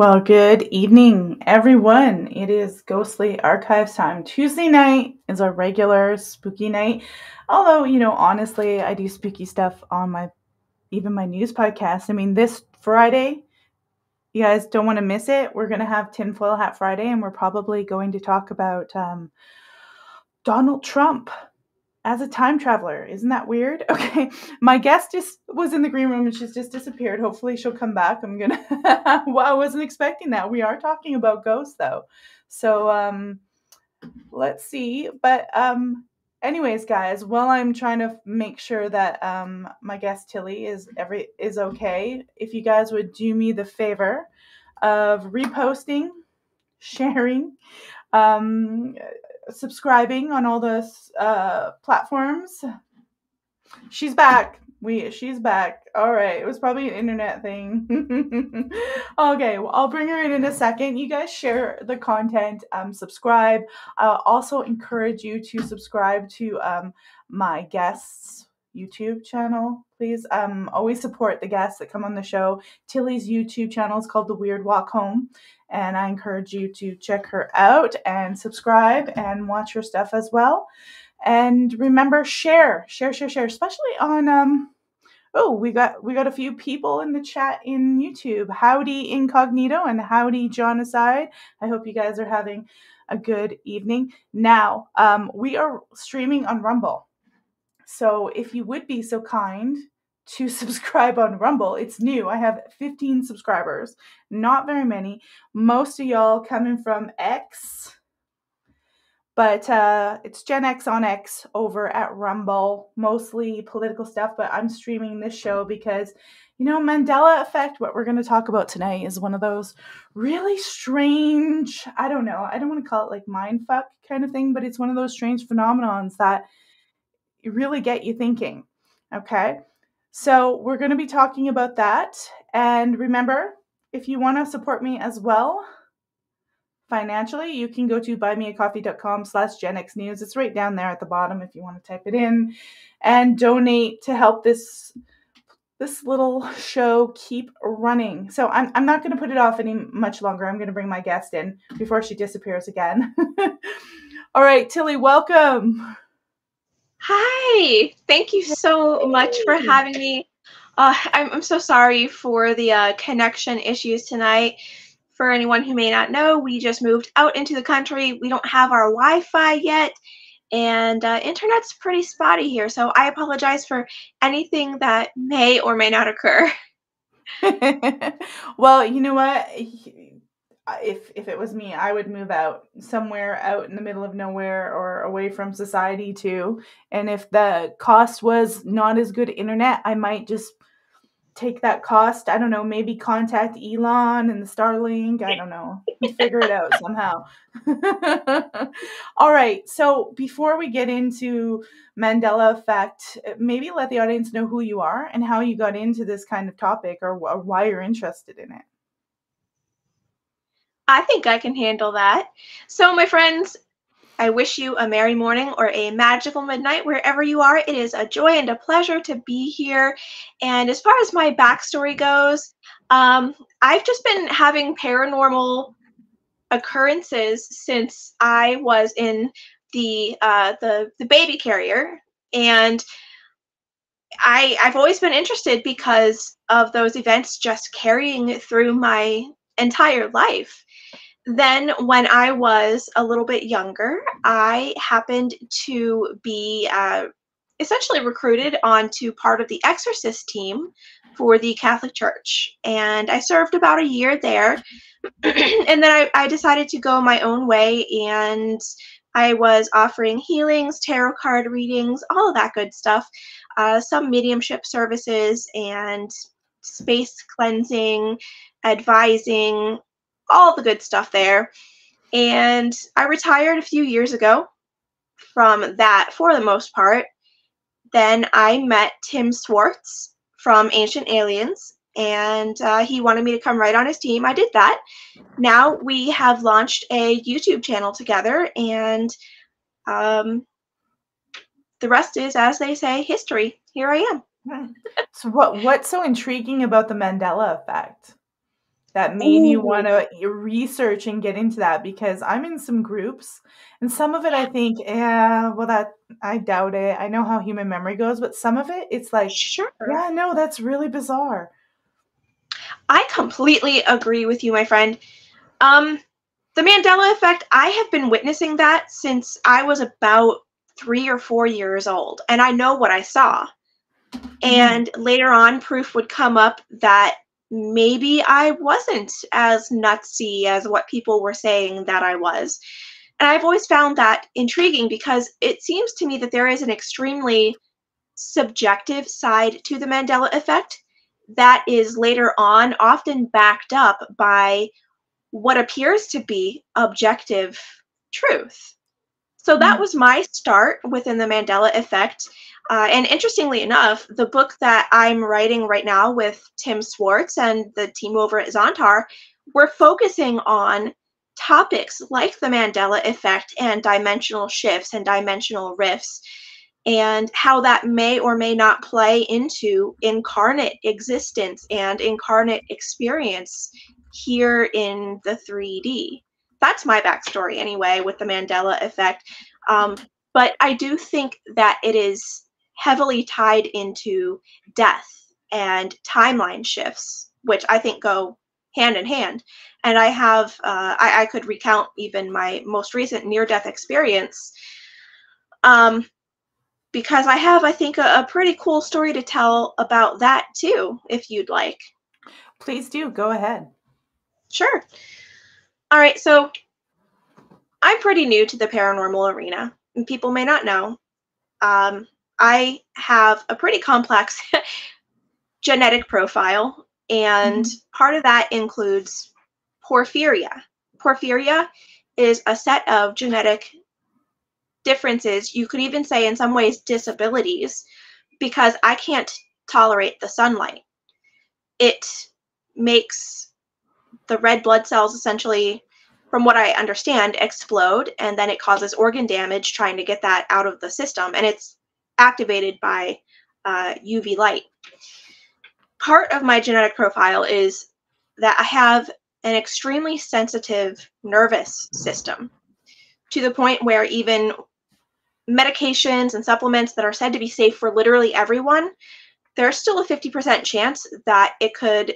Well, good evening, everyone. It is Ghostly Archives time. Tuesday night is our regular spooky night. Although, you know, honestly, I do spooky stuff on my even my news podcast. I mean, this Friday, you guys don't want to miss it. We're going to have Tinfoil Hat Friday, and we're probably going to talk about um, Donald Trump as a time traveler. Isn't that weird? Okay. My guest just was in the green room and she's just disappeared. Hopefully she'll come back. I'm going to Well, I wasn't expecting that. We are talking about ghosts though. So um let's see. But um anyways, guys, while I'm trying to make sure that um my guest Tillie is every is okay, if you guys would do me the favor of reposting, sharing, um subscribing on all the uh, platforms. She's back. We she's back. All right. It was probably an internet thing. okay, well, I'll bring her in in a second. You guys share the content. Um, subscribe. I'll also encourage you to subscribe to um my guests YouTube channel, please. Um, always support the guests that come on the show. Tillie's YouTube channel is called The Weird Walk Home, and I encourage you to check her out and subscribe and watch her stuff as well. And remember, share, share, share, share, especially on um. Oh, we got we got a few people in the chat in YouTube. Howdy Incognito and howdy John Aside. I hope you guys are having a good evening. Now, um, we are streaming on Rumble. So if you would be so kind to subscribe on Rumble, it's new. I have 15 subscribers, not very many. Most of y'all coming from X, but uh, it's Gen X on X over at Rumble, mostly political stuff. But I'm streaming this show because, you know, Mandela effect, what we're going to talk about tonight, is one of those really strange, I don't know, I don't want to call it like mind fuck kind of thing, but it's one of those strange phenomenons that really get you thinking. Okay. So we're going to be talking about that. And remember, if you want to support me as well financially, you can go to buymeacoffee.com slash genxnews. It's right down there at the bottom if you want to type it in and donate to help this this little show keep running. So I'm, I'm not going to put it off any much longer. I'm going to bring my guest in before she disappears again. All right, Tillie, welcome. Hi, thank you so much for having me. Uh, I'm, I'm so sorry for the uh, connection issues tonight. For anyone who may not know, we just moved out into the country. We don't have our Wi Fi yet, and uh, internet's pretty spotty here. So I apologize for anything that may or may not occur. well, you know what? If if it was me, I would move out somewhere out in the middle of nowhere or away from society too. And if the cost was not as good internet, I might just take that cost. I don't know, maybe contact Elon and the Starlink. I don't know. Figure it out somehow. All right. So before we get into Mandela effect, maybe let the audience know who you are and how you got into this kind of topic or, or why you're interested in it. I think I can handle that. So, my friends, I wish you a merry morning or a magical midnight wherever you are. It is a joy and a pleasure to be here. And as far as my backstory goes, um, I've just been having paranormal occurrences since I was in the uh, the the baby carrier, and I I've always been interested because of those events just carrying it through my entire life. Then, when I was a little bit younger, I happened to be uh, essentially recruited onto part of the exorcist team for the Catholic Church. And I served about a year there. and then I, I decided to go my own way and I was offering healings, tarot card readings, all of that good stuff, uh, some mediumship services, and space cleansing, advising, all the good stuff there. And I retired a few years ago from that for the most part. Then I met Tim Swartz from Ancient Aliens, and uh, he wanted me to come right on his team. I did that. Now we have launched a YouTube channel together, and um, the rest is, as they say, history. Here I am. so, what what's so intriguing about the Mandela effect? That made you want to research and get into that? Because I'm in some groups and some of it I think, yeah, well, that I doubt it. I know how human memory goes, but some of it, it's like, Sure. yeah, no, that's really bizarre. I completely agree with you, my friend. Um, the Mandela effect, I have been witnessing that since I was about three or four years old, and I know what I saw. And later on, proof would come up that maybe I wasn't as nutsy as what people were saying that I was. And I've always found that intriguing because it seems to me that there is an extremely subjective side to the Mandela effect that is later on often backed up by what appears to be objective truth. So that Mhm. was my start within the Mandela effect. Uh, and interestingly enough, the book that I'm writing right now with Tim Swartz and the team over at Zontar, we're focusing on topics like the Mandela effect and dimensional shifts and dimensional rifts and how that may or may not play into incarnate existence and incarnate experience here in the 3D. That's my backstory, anyway, with the Mandela effect. Um, but I do think that it is heavily tied into death and timeline shifts, which I think go hand in hand. And I have, uh, I, I could recount even my most recent near death experience. Um, because I have, I think, a, a pretty cool story to tell about that too, if you'd like. Please do go ahead. Sure. All right, so I'm pretty new to the paranormal arena, and people may not know. Um, I have a pretty complex genetic profile, and part of that includes porphyria. Porphyria is a set of genetic differences, you could even say in some ways disabilities, because I can't tolerate the sunlight. It makes the red blood cells essentially, from what I understand, explode, and then it causes organ damage trying to get that out of the system, and it's activated by uh, UV light. Part of my genetic profile is that I have an extremely sensitive nervous system to the point where even medications and supplements that are said to be safe for literally everyone, there's still a 50% chance that it could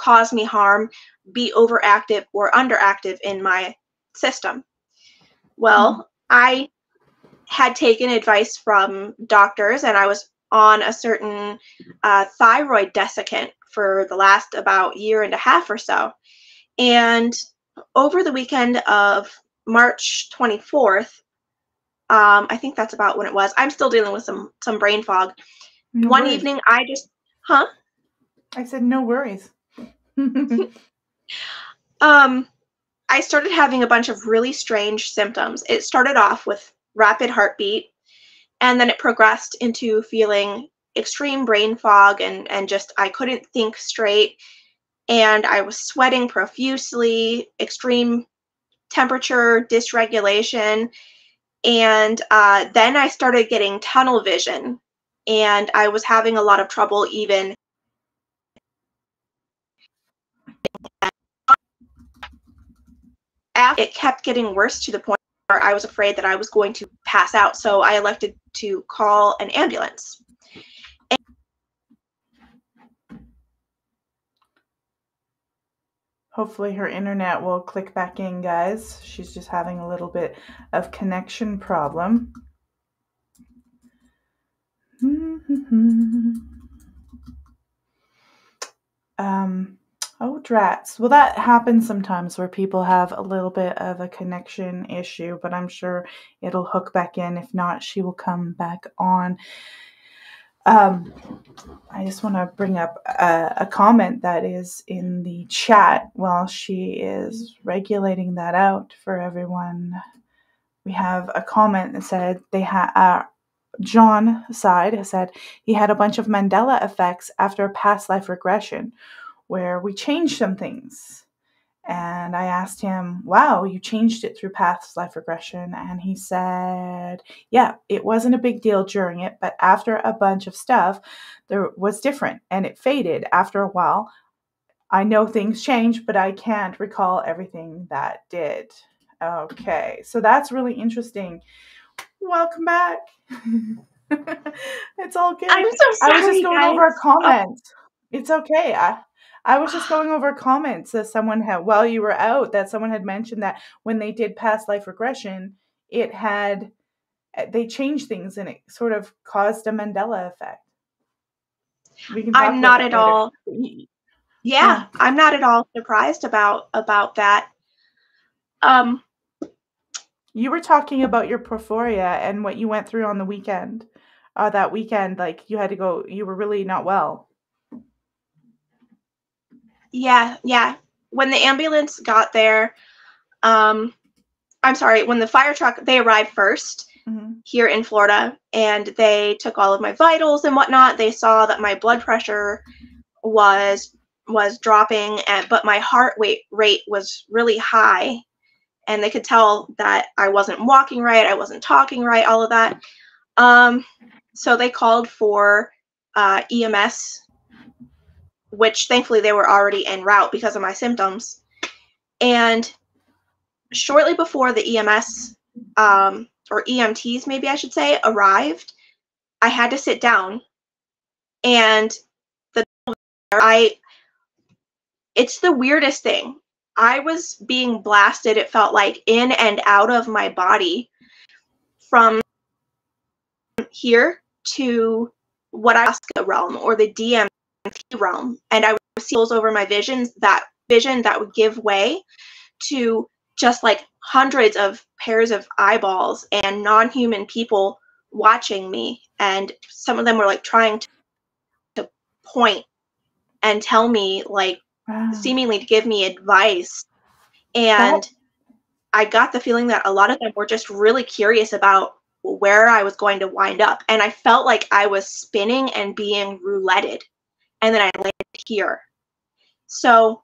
cause me harm, be overactive or underactive in my system. Well, I had taken advice from doctors and I was on a certain uh, thyroid desiccant for the last about year and a half or so. And over the weekend of March 24th, um, I think that's about when it was. I'm still dealing with some some brain fog. No One worries. evening, I just, huh? I said no worries. Um, I started having a bunch of really strange symptoms. It started off with rapid heartbeat, and then it progressed into feeling extreme brain fog and and just I couldn't think straight, and I was sweating profusely, extreme temperature dysregulation, and uh, then I started getting tunnel vision, and I was having a lot of trouble even after it kept getting worse to the point where I was afraid that I was going to pass out. So I elected to call an ambulance. Hopefully her internet will click back in, guys. She's just having a little bit of connection problem. um, oh, drats. Well, that happens sometimes where people have a little bit of a connection issue, but I'm sure it'll hook back in. If not, she will come back on. Um, I just want to bring up a, a comment that is in the chat while she is regulating that out for everyone. We have a comment that said they had uh, John side said he had a bunch of Mandela effects after a past life regression where we changed some things. And I asked him, Wow, you changed it through past life regression. And he said, Yeah, it wasn't a big deal during it, but after a bunch of stuff, there was different and it faded after a while. I know things change, but I can't recall everything that did. Okay, so that's really interesting. Welcome back. it's all good. I'm so sorry. I was just going guys. over a comment. Oh. It's okay. I I was just going over comments that someone had while you were out that someone had mentioned that when they did past life regression, it had eh, they changed things and it sort of caused a Mandela effect. We can talk I'm not at later. all. But y- Yeah, I'm not at all surprised about about that. Um, You were talking about your prophoria and what you went through on the weekend. Uh, that weekend, like you had to go, you were really not well. Yeah, yeah. When the ambulance got there, um, I'm sorry, when the fire truck they arrived first hmm here in Florida and they took all of my vitals and whatnot. They saw that my blood pressure was was dropping and but my heart rate rate was really high and they could tell that I wasn't walking right, I wasn't talking right, all of that. Um, so they called for uh, EMS, which thankfully they were already en route because of my symptoms. And shortly before the EMS um, or EMTs, maybe I should say, arrived, I had to sit down, and the I. It's the weirdest thing. I was being blasted. It felt like in and out of my body, from here to what I realm or the Realm, and I would see over my visions. That vision that would give way to just like hundreds of pairs of eyeballs and non-human people watching me and some of them were like trying to, to point and tell me like Wow. seemingly to give me advice and i got the feeling that a lot of them were just really curious about where i was going to wind up and i felt like i was spinning and being rouletted and then i landed here so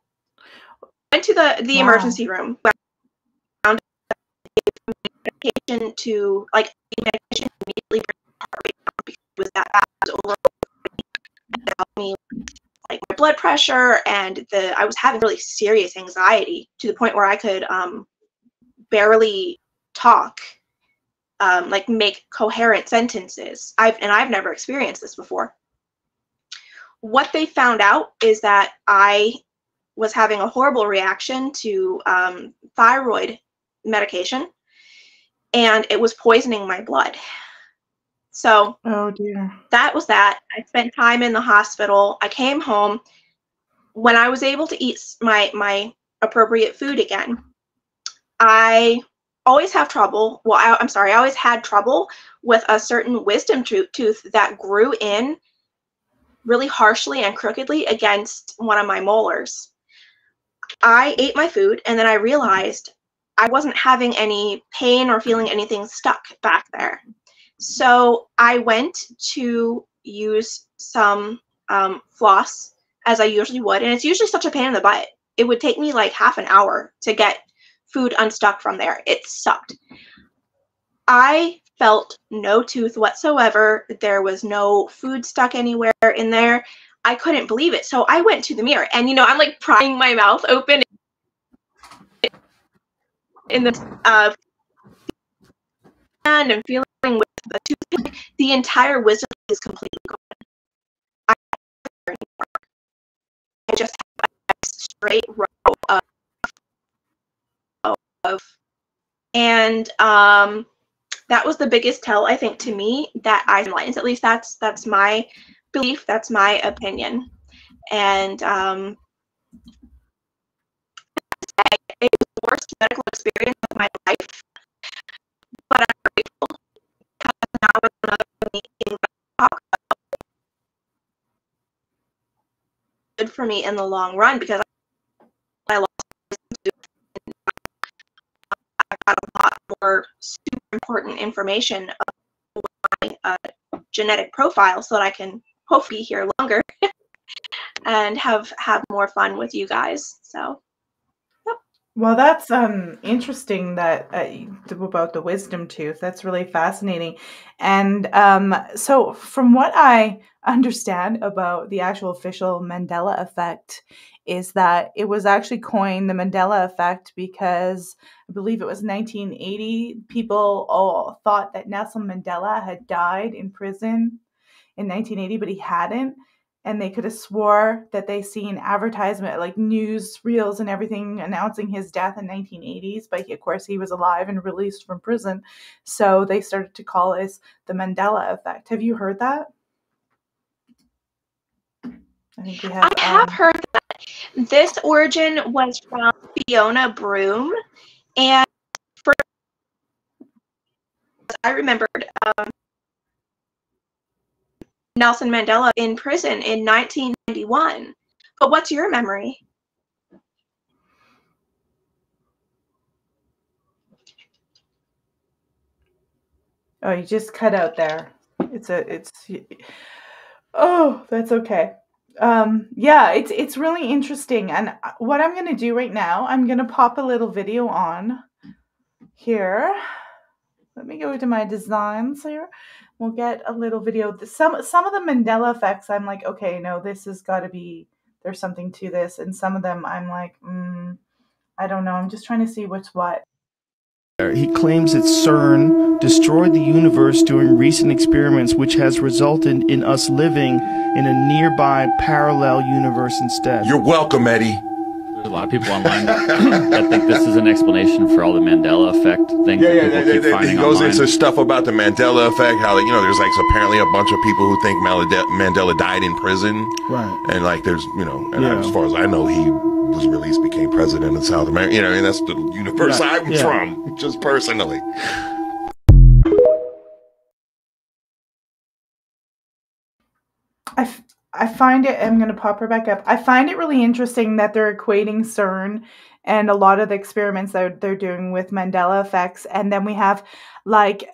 went to the the Wow. emergency room found medication to like medication immediately bring my heart rate down because it was that fast it was over helped me like my blood pressure and the I was having really serious anxiety to the point where I could um barely talk um like make coherent sentences. I've and I've never experienced this before. What they found out is that I was having a horrible reaction to um, thyroid medication and it was poisoning my blood. So Oh dear. that was that. I spent time in the hospital. I came home. When I was able to eat my my appropriate food again, I always have trouble. Well, I, I'm sorry, I always had trouble with a certain wisdom tooth that grew in really harshly and crookedly against one of my molars. I ate my food and then I realized I wasn't having any pain or feeling anything stuck back there. So I went to use some um, floss as I usually would, and it's usually such a pain in the butt. It would take me like half an hour to get food unstuck from there. It sucked. I felt no tooth whatsoever. There was no food stuck anywhere in there. I couldn't believe it. So I went to the mirror, and you know, I'm like prying my mouth open in the uh, and feeling with the toothpick. The entire wisdom is completely gone. I. I just have a straight row of, of and um, that was the biggest tell I think to me that I lines. At least that's that's my belief. That's my opinion. And um, it was the worst medical experience of my life, but I'm grateful because now it's another to talk about. Good for me in the long run because I lost I got a lot more super important information of my uh, genetic profile so that I can hopefully be here longer and have have more fun with you guys. So Well, that's um interesting that uh, about the wisdom tooth. That's really fascinating. And um, so, from what I understand about the actual official Mandela effect, is that it was actually coined the Mandela effect because I believe it was 1980. People all thought that Nelson Mandela had died in prison in 1980, but he hadn't and they could have swore that they seen advertisement like news reels and everything announcing his death in 1980s but he, of course he was alive and released from prison. So they started to call this the mandela effect. Have you heard that? I think we have i have um, heard that this origin was from fiona broome and for i remembered um, Nelson Mandela in prison in 1991. But what's your memory? Oh, you just cut out there. It's a it's Oh, that's okay. Um yeah, it's it's really interesting and uh, what I'm going to do right now, I'm going to pop a little video on here. Let me go to my designs here we'll get a little video. Some some of the Mandela effects, I'm like, okay, no, this has got to be there's something to this, and some of them, I'm like, mm, I don't know. I'm just trying to see what's what. He claims that CERN destroyed the universe during recent experiments, which has resulted in us living in a nearby parallel universe instead. You're welcome, Eddie. There's a lot of people online that think this is an explanation for all the Mandela effect things. Yeah, yeah. They, they, he goes online. into stuff about the Mandela effect, how you know there's like apparently a bunch of people who think Mandela died in prison, right? And like there's you know, and yeah. as far as I know, he was released, became president of South America. You know, and that's the universe right. I'm yeah. from, just personally. I, I find it, I'm going to pop her back up. I find it really interesting that they're equating CERN and a lot of the experiments that they're doing with Mandela effects. And then we have like,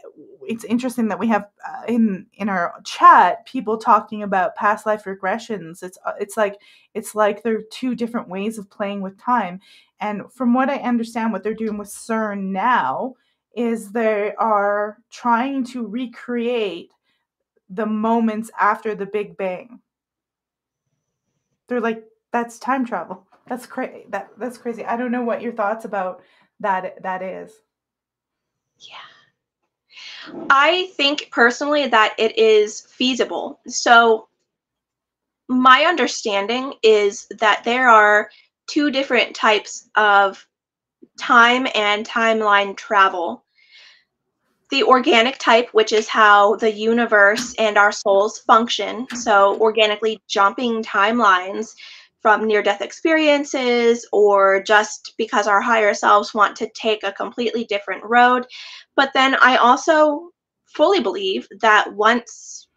it's interesting that we have uh, in in our chat people talking about past life regressions. It's uh, it's like it's like there are two different ways of playing with time. And from what I understand, what they're doing with CERN now is they are trying to recreate the moments after the Big Bang they're like that's time travel. That's crazy that that's crazy. I don't know what your thoughts about that that is. Yeah. I think personally that it is feasible. So my understanding is that there are two different types of time and timeline travel the organic type, which is how the universe and our souls function. So, organically jumping timelines from near death experiences or just because our higher selves want to take a completely different road. But then I also fully believe that once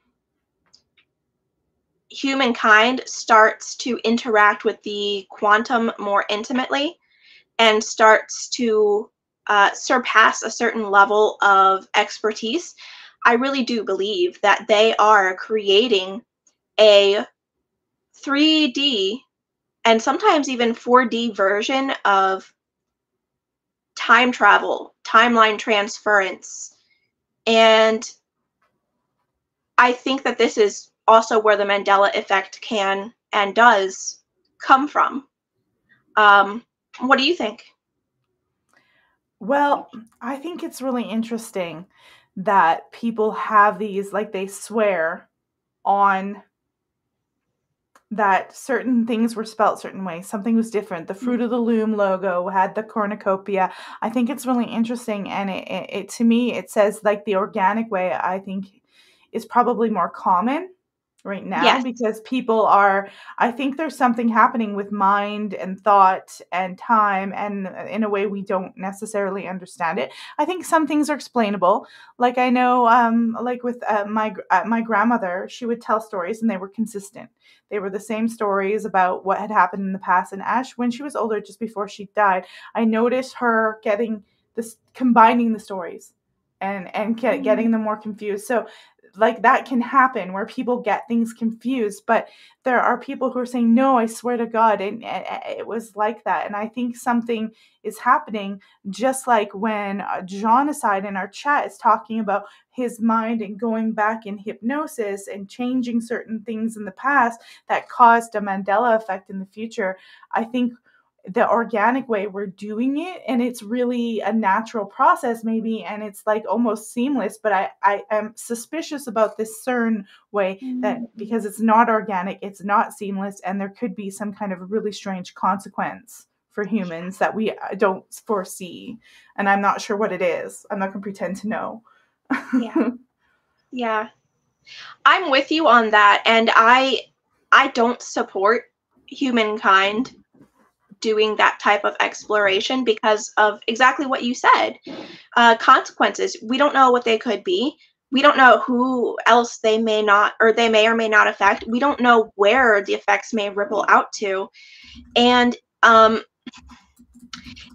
humankind starts to interact with the quantum more intimately and starts to uh, surpass a certain level of expertise, I really do believe that they are creating a 3D and sometimes even 4D version of time travel, timeline transference. And I think that this is also where the Mandela effect can and does come from. Um, what do you think? Well, I think it's really interesting that people have these, like, they swear on that certain things were spelt certain ways. Something was different. The Fruit of the Loom logo had the cornucopia. I think it's really interesting, and it, it, it to me it says like the organic way. I think is probably more common right now yes. because people are i think there's something happening with mind and thought and time and uh, in a way we don't necessarily understand it i think some things are explainable like i know um like with uh, my uh, my grandmother she would tell stories and they were consistent they were the same stories about what had happened in the past and ash when she was older just before she died i noticed her getting this combining the stories and and get, getting mm. them more confused so like that can happen where people get things confused but there are people who are saying no i swear to god and, and it was like that and i think something is happening just like when uh, john aside in our chat is talking about his mind and going back in hypnosis and changing certain things in the past that caused a mandela effect in the future i think the organic way we're doing it and it's really a natural process maybe and it's like almost seamless but i i am suspicious about this CERN way mm-hmm. that because it's not organic it's not seamless and there could be some kind of really strange consequence for humans that we uh, don't foresee and i'm not sure what it is. I'm not going to pretend to know. Yeah. Yeah. I'm with you on that and i i don't support humankind doing that type of exploration because of exactly what you said uh, consequences. We don't know what they could be. We don't know who else they may not, or they may or may not affect. We don't know where the effects may ripple out to. And um,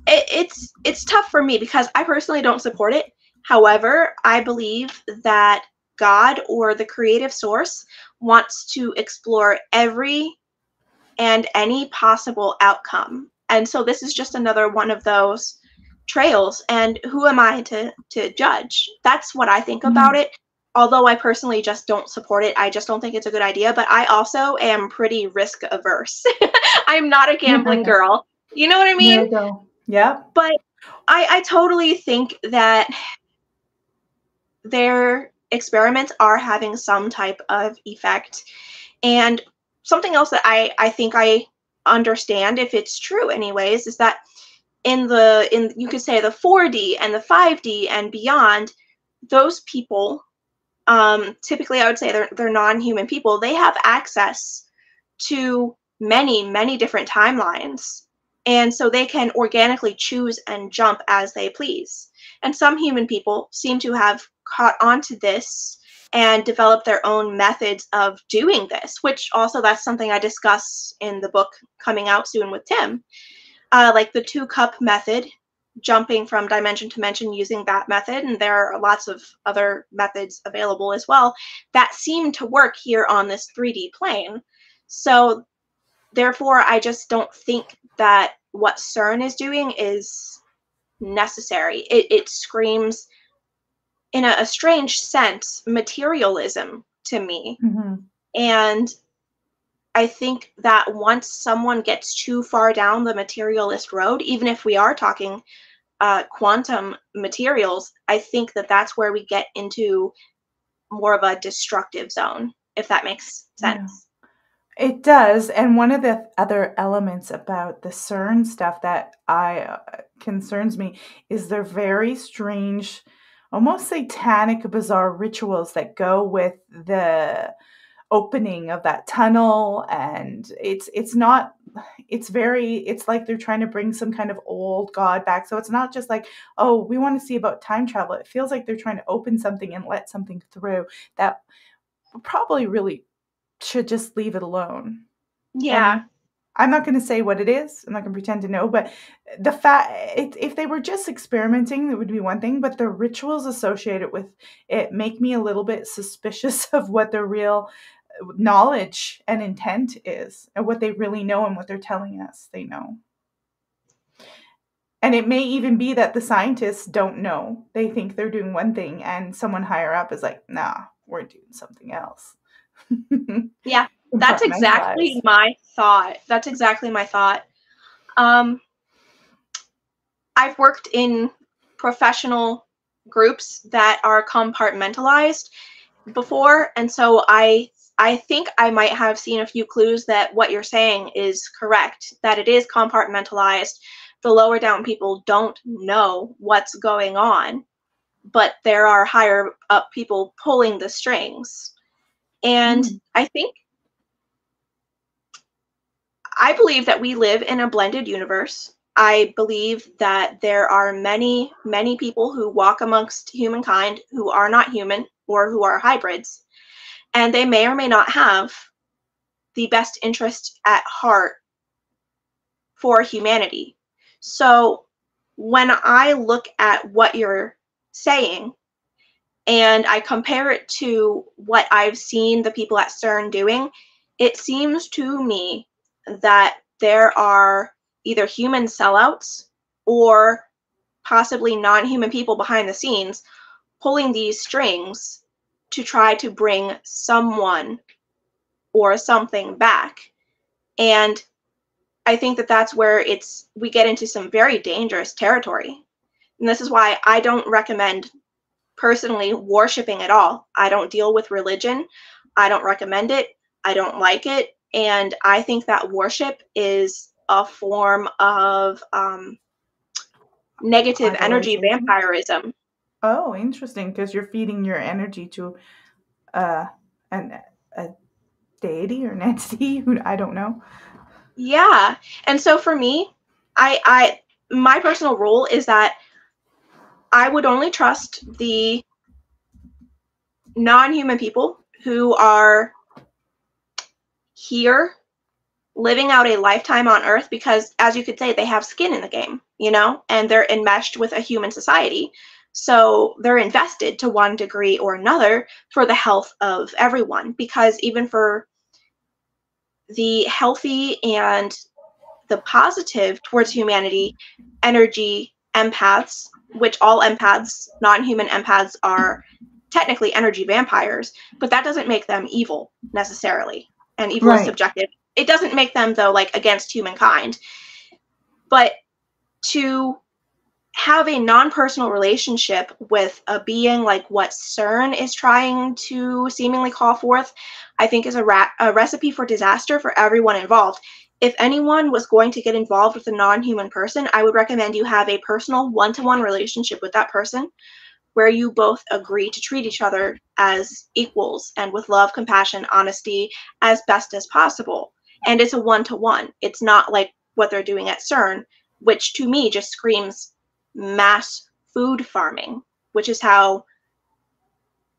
it, it's it's tough for me because I personally don't support it. However, I believe that God or the creative source wants to explore every and any possible outcome. And so this is just another one of those trails. And who am I to to judge? That's what I think mm-hmm. about it. Although I personally just don't support it, I just don't think it's a good idea. But I also am pretty risk averse. I'm not a gambling girl. You know what I mean? Yeah. But I, I totally think that their experiments are having some type of effect. And something else that I, I think I understand if it's true anyways is that in the in you could say the 4D and the 5D and beyond, those people um, typically I would say they're they're non-human people. They have access to many many different timelines, and so they can organically choose and jump as they please. And some human people seem to have caught onto this and develop their own methods of doing this, which also that's something I discuss in the book coming out soon with Tim. Uh, like the two cup method, jumping from dimension to dimension using that method, and there are lots of other methods available as well that seem to work here on this 3D plane. So, therefore, I just don't think that what CERN is doing is necessary. It, it screams in a, a strange sense materialism to me mm-hmm. and i think that once someone gets too far down the materialist road even if we are talking uh, quantum materials i think that that's where we get into more of a destructive zone if that makes sense yeah. it does and one of the other elements about the cern stuff that i uh, concerns me is they're very strange almost satanic, bizarre rituals that go with the opening of that tunnel and it's it's not it's very it's like they're trying to bring some kind of old god back. So it's not just like oh we want to see about time travel. It feels like they're trying to open something and let something through that probably really should just leave it alone. Yeah. And I'm not going to say what it is. I'm not going to pretend to know, but the fact if they were just experimenting, that would be one thing. But the rituals associated with it make me a little bit suspicious of what their real knowledge and intent is, and what they really know, and what they're telling us they know. And it may even be that the scientists don't know. They think they're doing one thing, and someone higher up is like, "Nah, we're doing something else." yeah that's exactly my thought. That's exactly my thought. Um, I've worked in professional groups that are compartmentalized before, and so I I think I might have seen a few clues that what you're saying is correct. That it is compartmentalized. The lower down people don't know what's going on, but there are higher up people pulling the strings. And mm. I think I believe that we live in a blended universe. I believe that there are many, many people who walk amongst humankind who are not human or who are hybrids, and they may or may not have the best interest at heart for humanity. So when I look at what you're saying, and I compare it to what I've seen the people at CERN doing, it seems to me that there are either human sellouts or possibly non human people behind the scenes pulling these strings to try to bring someone or something back. And I think that that's where it's we get into some very dangerous territory. And this is why I don't recommend personally worshiping at all. I don't deal with religion. I don't recommend it. I don't like it. And I think that worship is a form of um, negative energy vampirism. Oh, interesting. Because you're feeding your energy to uh, an, a deity or an entity who I don't know. Yeah. And so for me, I, I, my personal rule is that I would only trust the non human people who are here living out a lifetime on earth because as you could say they have skin in the game you know and they're enmeshed with a human society. So they're invested to one degree or another for the health of everyone because even for the healthy and the positive towards humanity energy empaths which all empaths non-human empaths are technically energy vampires but that doesn't make them evil necessarily and evil right. is subjective it doesn't make them though like against humankind but to have a non-personal relationship with a being like what CERN is trying to seemingly call forth, I think is a, ra- a recipe for disaster for everyone involved. If anyone was going to get involved with a non-human person, I would recommend you have a personal one-to-one relationship with that person where you both agree to treat each other as equals and with love, compassion, honesty as best as possible and it's a one to one. It's not like what they're doing at CERN, which to me just screams mass food farming, which is how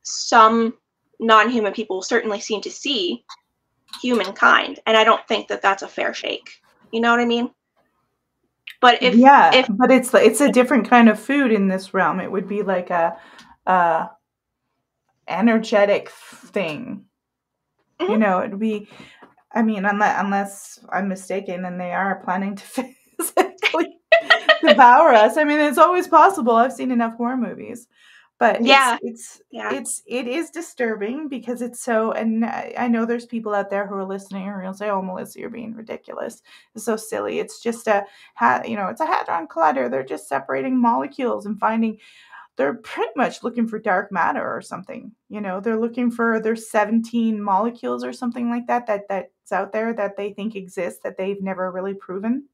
some non human people certainly seem to see humankind. And I don't think that that's a fair shake. You know what I mean? But if yeah, if, but it's it's a different kind of food in this realm. It would be like a, a energetic thing. Mm-hmm. You know, it'd be I mean, unless unless I'm mistaken, and they are planning to physically devour us. I mean, it's always possible. I've seen enough horror movies, but yeah, it's it's, yeah. it's it is disturbing because it's so. And I know there's people out there who are listening who will say, "Oh, Melissa, you're being ridiculous. It's so silly. It's just a you know, it's a hadron collider. They're just separating molecules and finding." they're pretty much looking for dark matter or something. You know, they're looking for there's 17 molecules or something like that that that's out there that they think exists that they've never really proven.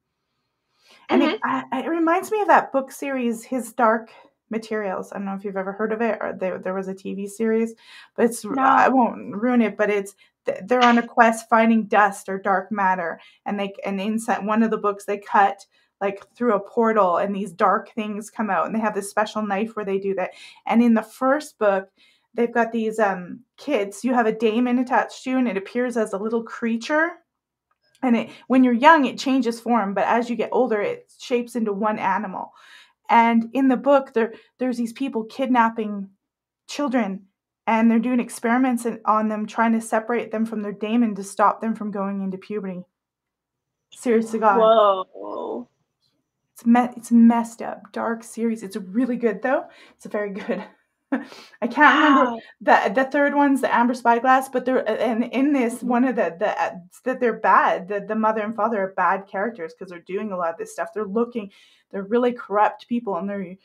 And mm-hmm. it, I, it, reminds me of that book series, His Dark Materials. I don't know if you've ever heard of it, or there, there was a TV series, but it's no. I won't ruin it. But it's they're on a quest finding dust or dark matter, and they and inside one of the books they cut like through a portal and these dark things come out and they have this special knife where they do that and in the first book they've got these um kids you have a daemon attached to you and it appears as a little creature and it when you're young it changes form but as you get older it shapes into one animal and in the book there there's these people kidnapping children and they're doing experiments on them trying to separate them from their daemon to stop them from going into puberty seriously god whoa it's me- it's messed up, dark series. It's really good though. It's very good. I can't wow. remember the the third one's the Amber Spyglass, but they're and in this mm-hmm. one of the the uh, that they're bad. The the mother and father are bad characters because they're doing a lot of this stuff. They're looking, they're really corrupt people, and they're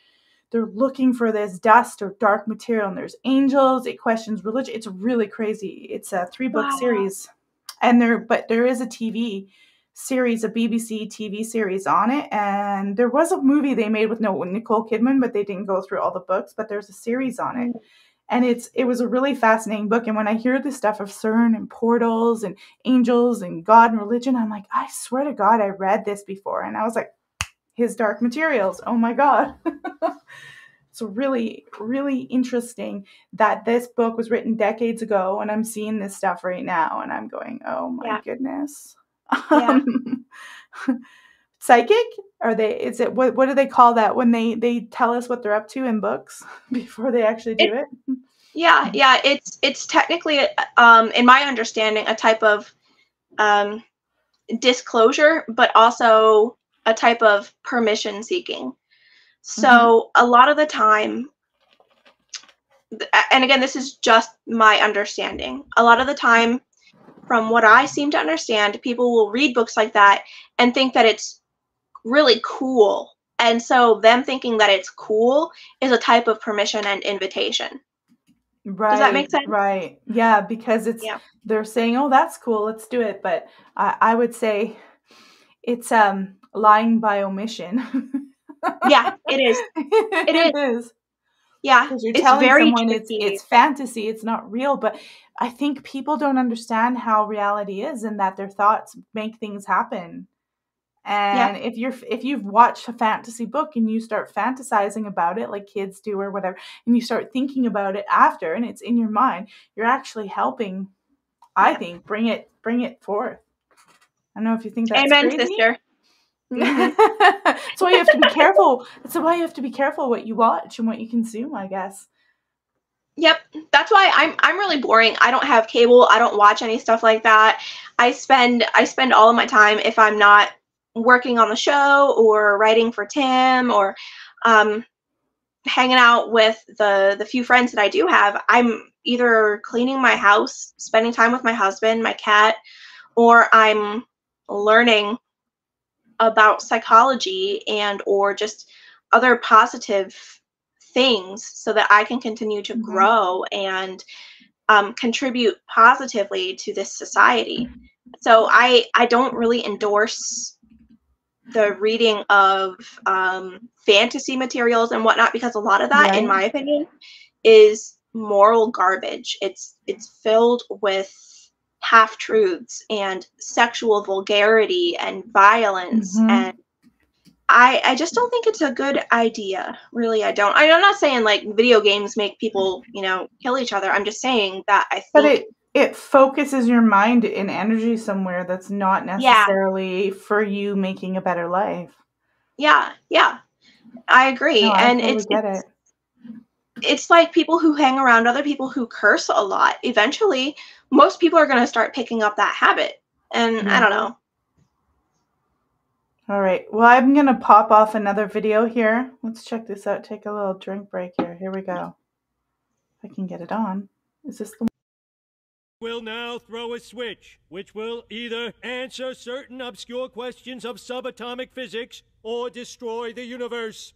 they're looking for this dust or dark material. And there's angels. It questions religion. It's really crazy. It's a three book wow. series, and there but there is a TV series, a BBC TV series on it. And there was a movie they made with no Nicole Kidman, but they didn't go through all the books. But there's a series on it, mm. and it's it was a really fascinating book. And when I hear the stuff of CERN and portals and angels and God and religion, I'm like, I swear to God, I read this before, and I was like, His Dark Materials. Oh my God. It's really, really interesting that this book was written decades ago, and I'm seeing this stuff right now, and I'm going, "Oh my yeah. goodness!" Yeah. Um, psychic? Are they? Is it what? What do they call that when they they tell us what they're up to in books before they actually do it? it? Yeah, yeah. It's it's technically, um, in my understanding, a type of um, disclosure, but also a type of permission seeking. So mm-hmm. a lot of the time, and again, this is just my understanding. A lot of the time, from what I seem to understand, people will read books like that and think that it's really cool. And so, them thinking that it's cool is a type of permission and invitation. Right. Does that make sense? Right. Yeah, because it's yeah. they're saying, "Oh, that's cool. Let's do it." But I, I would say it's um lying by omission. yeah, it is. It is. it is. Yeah, because you're telling someone it's it's fantasy, it's not real. But I think people don't understand how reality is, and that their thoughts make things happen. And yeah. if you're if you've watched a fantasy book and you start fantasizing about it like kids do or whatever, and you start thinking about it after, and it's in your mind, you're actually helping. I think bring it bring it forth. I don't know if you think that's Amen, crazy. sister. That's why you have to be careful. That's why you have to be careful what you watch and what you consume, I guess. Yep, that's why I'm I'm really boring. I don't have cable. I don't watch any stuff like that. I spend I spend all of my time if I'm not working on the show or writing for Tim or um, hanging out with the the few friends that I do have. I'm either cleaning my house, spending time with my husband, my cat, or I'm learning about psychology and or just other positive things so that I can continue to mm-hmm. grow and um, contribute positively to this society. So I I don't really endorse the reading of um, fantasy materials and whatnot because a lot of that, right. in my opinion, is moral garbage. It's it's filled with half truths and sexual vulgarity and violence mm-hmm. and I, I just don't think it's a good idea. Really, I don't. I, am not saying like video games make people, you know, kill each other. I'm just saying that I think. But it it focuses your mind and energy somewhere that's not necessarily yeah. for you making a better life. Yeah, yeah, I agree, no, and I totally it's, it's it. it's like people who hang around other people who curse a lot. Eventually, most people are going to start picking up that habit. And mm-hmm. I don't know. All right. Well, I'm going to pop off another video here. Let's check this out. Take a little drink break here. Here we go. If I can get it on. Is this the will now throw a switch, which will either answer certain obscure questions of subatomic physics or destroy the universe.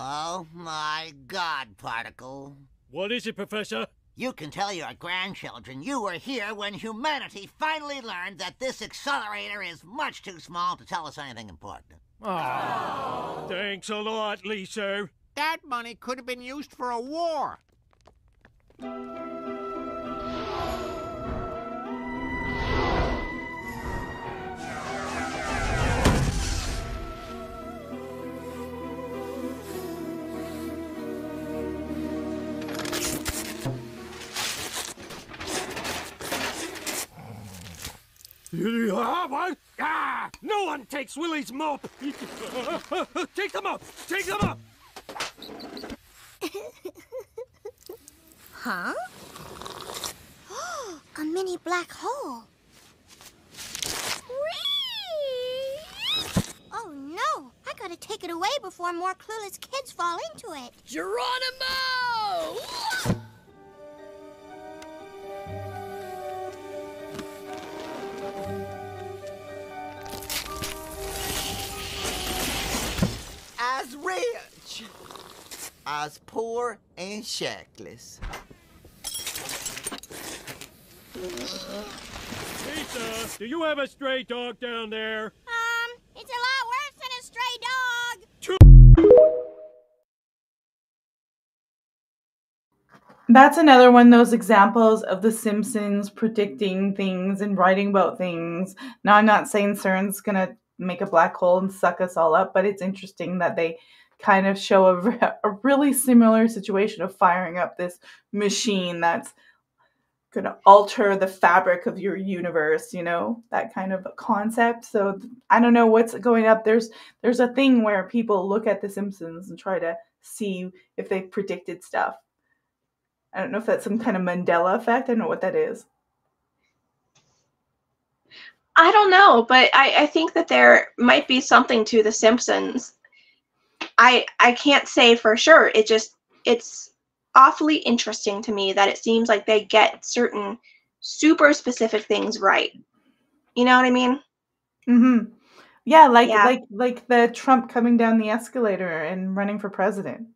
Oh my god, Particle. What is it, Professor? You can tell your grandchildren you were here when humanity finally learned that this accelerator is much too small to tell us anything important. Oh, thanks a lot, Lisa. That money could have been used for a war. Ah! No one takes Willie's mop! Take them up! Take them up! huh? A mini black hole. Oh no! I gotta take it away before more clueless kids fall into it. Geronimo! As rich, as poor and shackless. Lisa, do you have a stray dog down there? Um, it's a lot worse than a stray dog. That's another one of those examples of The Simpsons predicting things and writing about things. Now, I'm not saying CERN's gonna make a black hole and suck us all up. But it's interesting that they kind of show a, a really similar situation of firing up this machine that's going to alter the fabric of your universe you know that kind of concept. So i don't know what's going up. There's there's a thing where people look at the simpsons and try to see if they've predicted stuff. I don't know if that's some kind of mandela effect. I don't know what that is I don't know, but I, I think that there might be something to The Simpsons. I I can't say for sure. It just it's awfully interesting to me that it seems like they get certain super specific things right. You know what I mean? Mhm. Yeah, like yeah. like like the Trump coming down the escalator and running for president.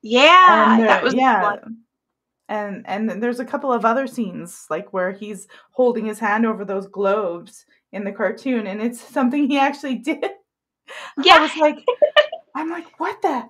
Yeah, that was yeah. Fun and and there's a couple of other scenes like where he's holding his hand over those globes in the cartoon and it's something he actually did. Yeah. i was like i'm like what the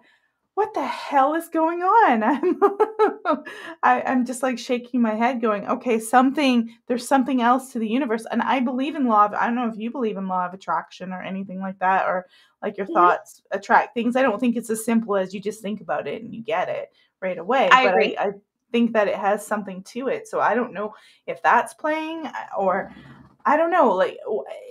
what the hell is going on? I'm I, i'm just like shaking my head going okay something there's something else to the universe. And i believe in law of i don't know if you believe in law of attraction or anything like that or like your mm-hmm. thoughts attract things. I don't think it's as simple as you just think about it and you get it right away I but agree. I, I think that it has something to it. So I don't know if that's playing uh, or I don't know. Like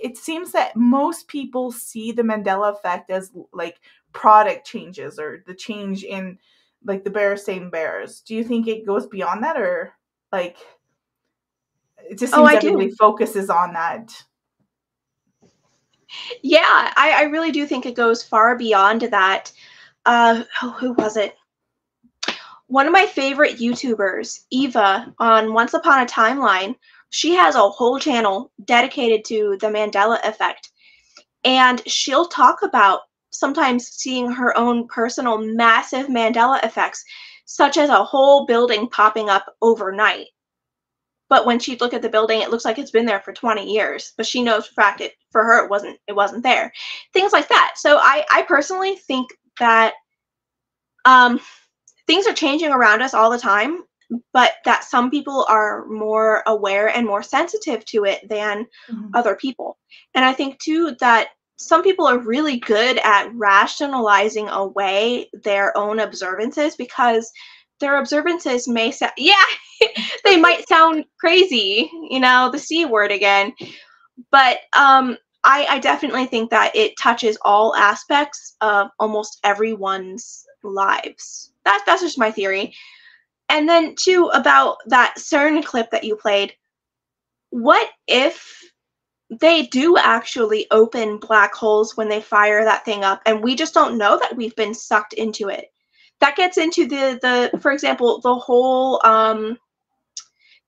it seems that most people see the Mandela effect as like product changes or the change in like the Berenstain Bears. Do you think it goes beyond that or like it just oh, seems oh, everybody focuses on that? Yeah, I, I really do think it goes far beyond that. Uh, oh, who was it? One of my favorite YouTubers, Eva, on Once Upon a Timeline, she has a whole channel dedicated to the Mandela effect. And she'll talk about sometimes seeing her own personal massive Mandela effects, such as a whole building popping up overnight. But when she'd look at the building, it looks like it's been there for 20 years. But she knows for fact it for her it wasn't it wasn't there. Things like that. So I, I personally think that um things are changing around us all the time, but that some people are more aware and more sensitive to it than mm-hmm. other people. And I think too that some people are really good at rationalizing away their own observances because their observances may sound yeah they might sound crazy you know the c word again but um I, I definitely think that it touches all aspects of almost everyone's lives that's that's just my theory. And then too, about that CERN clip that you played. What if they do actually open black holes when they fire that thing up and we just don't know that we've been sucked into it? That gets into the the for example, the whole um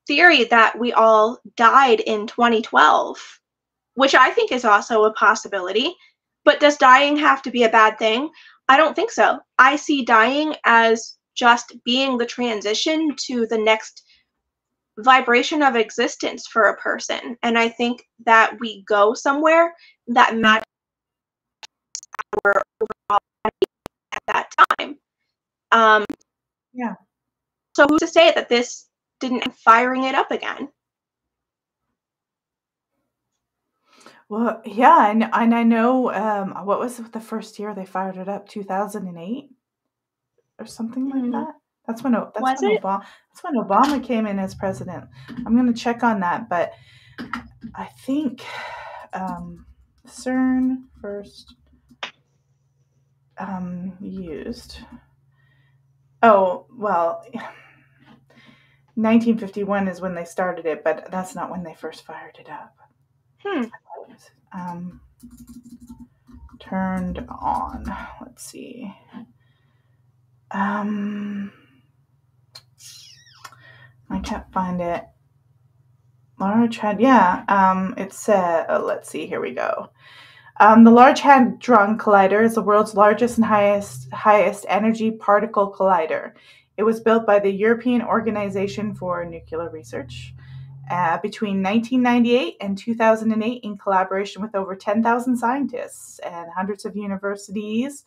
theory that we all died in 2012, which I think is also a possibility. But does dying have to be a bad thing? I don't think so. I see dying as just being the transition to the next vibration of existence for a person. And I think that we go somewhere that matches our overall at that time. Um, yeah. So who's to say that this didn't firing it up again? Well, yeah, and and I know um, what was the first year they fired it up? Two thousand and eight, or something like mm-hmm. that. That's when that's was when it? Obama that's when Obama came in as president. I'm gonna check on that, but I think um, CERN first um, used. Oh well. 1951 is when they started it, but that's not when they first fired it up. Hmm. Um, turned on. Let's see. Um, I can't find it. Large Had, yeah. Um, it's uh, let's see. Here we go. Um, the Large Hadron Collider is the world's largest and highest highest energy particle collider. It was built by the European Organization for Nuclear Research uh, between 1998 and 2008 in collaboration with over 10,000 scientists and hundreds of universities.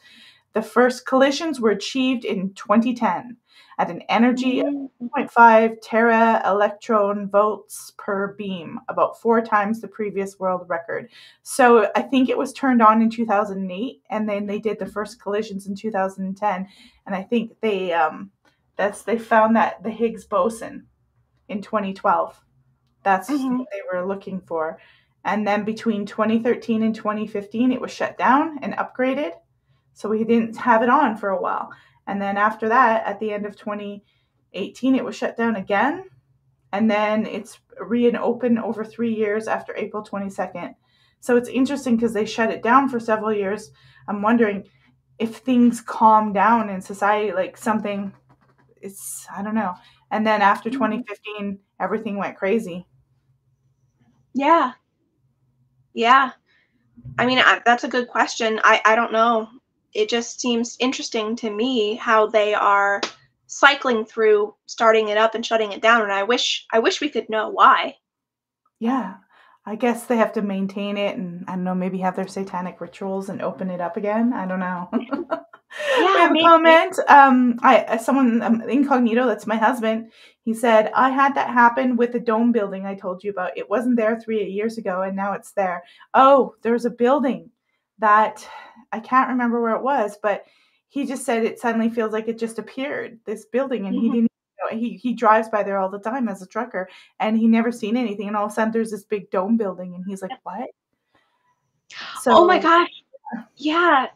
The first collisions were achieved in 2010 at an energy of 2.5 tera electron volts per beam, about four times the previous world record. So I think it was turned on in 2008, and then they did the first collisions in 2010, and I think they um, that's they found that the Higgs boson in 2012. That's Mhm. what they were looking for. And then between 2013 and 2015, it was shut down and upgraded. So we didn't have it on for a while. And then after that, at the end of 2018, it was shut down again. And then it's reopened over three years after April 22nd. So it's interesting because they shut it down for several years. I'm wondering if things calm down in society, like something, it's, I don't know. And then after 2015, everything went crazy. Yeah. Yeah. I mean, I, that's a good question. I, I don't know. It just seems interesting to me how they are cycling through starting it up and shutting it down and I wish I wish we could know why. Yeah. I guess they have to maintain it and I don't know, maybe have their satanic rituals and open it up again. I don't know. we a comment. Um, I uh, someone um, incognito. That's my husband. He said I had that happen with the dome building I told you about. It wasn't there three years ago, and now it's there. Oh, there's a building that I can't remember where it was, but he just said it suddenly feels like it just appeared. This building, and he Mhm. didn't. know He he drives by there all the time as a trucker, and he never seen anything. And all of a sudden, there's this big dome building, and he's like, "What?" So, oh my gosh. Yeah.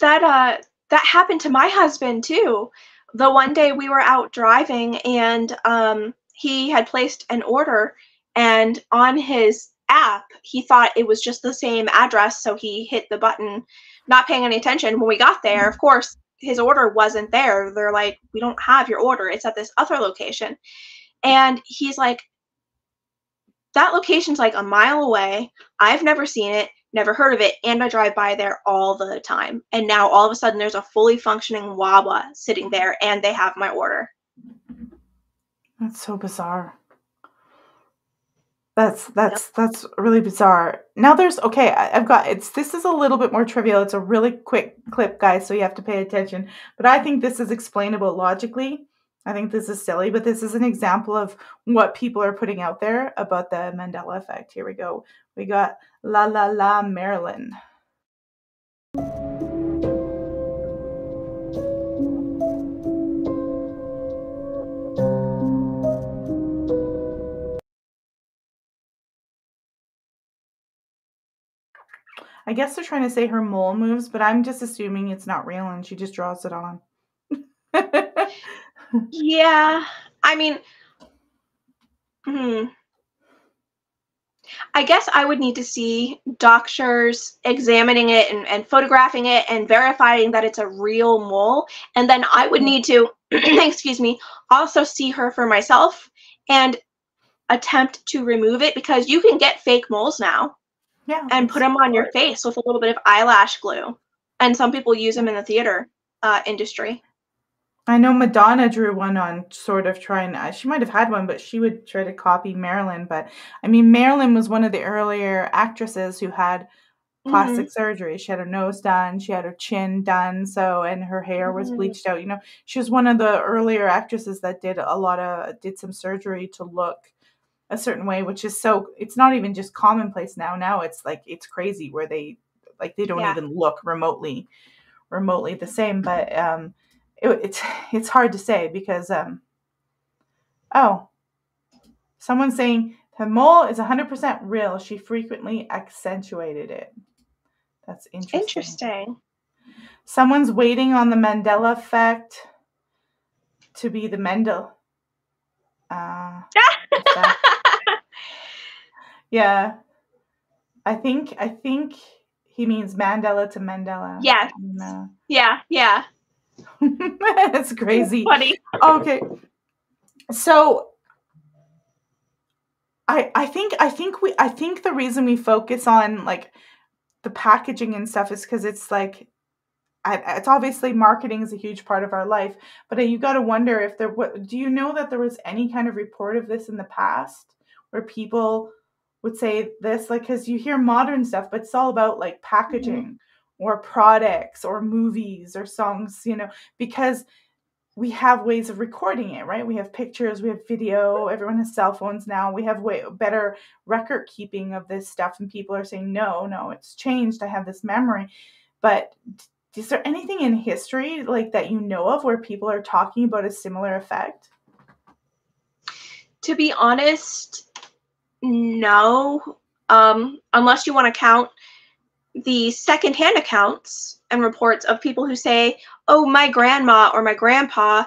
That uh that happened to my husband too. The one day we were out driving and um he had placed an order and on his app he thought it was just the same address so he hit the button not paying any attention. When we got there of course his order wasn't there. They're like we don't have your order. It's at this other location. And he's like that location's like a mile away. I've never seen it never heard of it, and I drive by there all the time. And now all of a sudden there's a fully functioning Wawa sitting there and they have my order. That's so bizarre. That's that's that's really bizarre. Now there's okay, I, I've got it's this is a little bit more trivial. It's a really quick clip, guys, so you have to pay attention. But I think this is explainable logically. I think this is silly, but this is an example of what people are putting out there about the Mandela effect. Here we go. We got La La La Marilyn. I guess they're trying to say her mole moves, but I'm just assuming it's not real and she just draws it on. Yeah, I mean, hmm. I guess I would need to see doctors examining it and, and photographing it and verifying that it's a real mole. And then I would need to, excuse me, also see her for myself and attempt to remove it because you can get fake moles now Yeah. and put them on your face with a little bit of eyelash glue. And some people use them in the theater uh, industry. I know Madonna drew one on sort of trying. uh, She might have had one, but she would try to copy Marilyn. But I mean, Marilyn was one of the earlier actresses who had plastic surgery. She had her nose done, she had her chin done, so and her hair was Mhm. bleached out. You know, she was one of the earlier actresses that did a lot of did some surgery to look a certain way, which is so. It's not even just commonplace now. Now it's like it's crazy where they like they don't Yeah. even look remotely remotely the same. But um, it, it's it's hard to say because um, oh, someone's saying the mole is 100% real. She frequently accentuated it. That's interesting. Interesting. Someone's waiting on the Mandela effect to be the Mendel. Uh, yeah, I think I think he means Mandela to Mandela. Yes. And, uh, Yeah, yeah. it's crazy. Funny. Okay. So I I think I think we I think the reason we focus on like the packaging and stuff is because it's like I, it's obviously marketing is a huge part of our life, but you got to wonder if there. What do you know that there was any kind of report of this in the past where people would say this, like, because you hear modern stuff, but it's all about like mm-hmm. packaging or products or movies or songs, you know, because we have ways of recording it, right? We have pictures, we have video, everyone has cell phones now. We have way better record keeping of this stuff and people are saying no, no, it's changed. I have this memory. But is there anything in history like that you know of where people are talking about a similar effect? To be honest, no. Um, unless you want to count the secondhand accounts and reports of people who say, oh, my grandma or my grandpa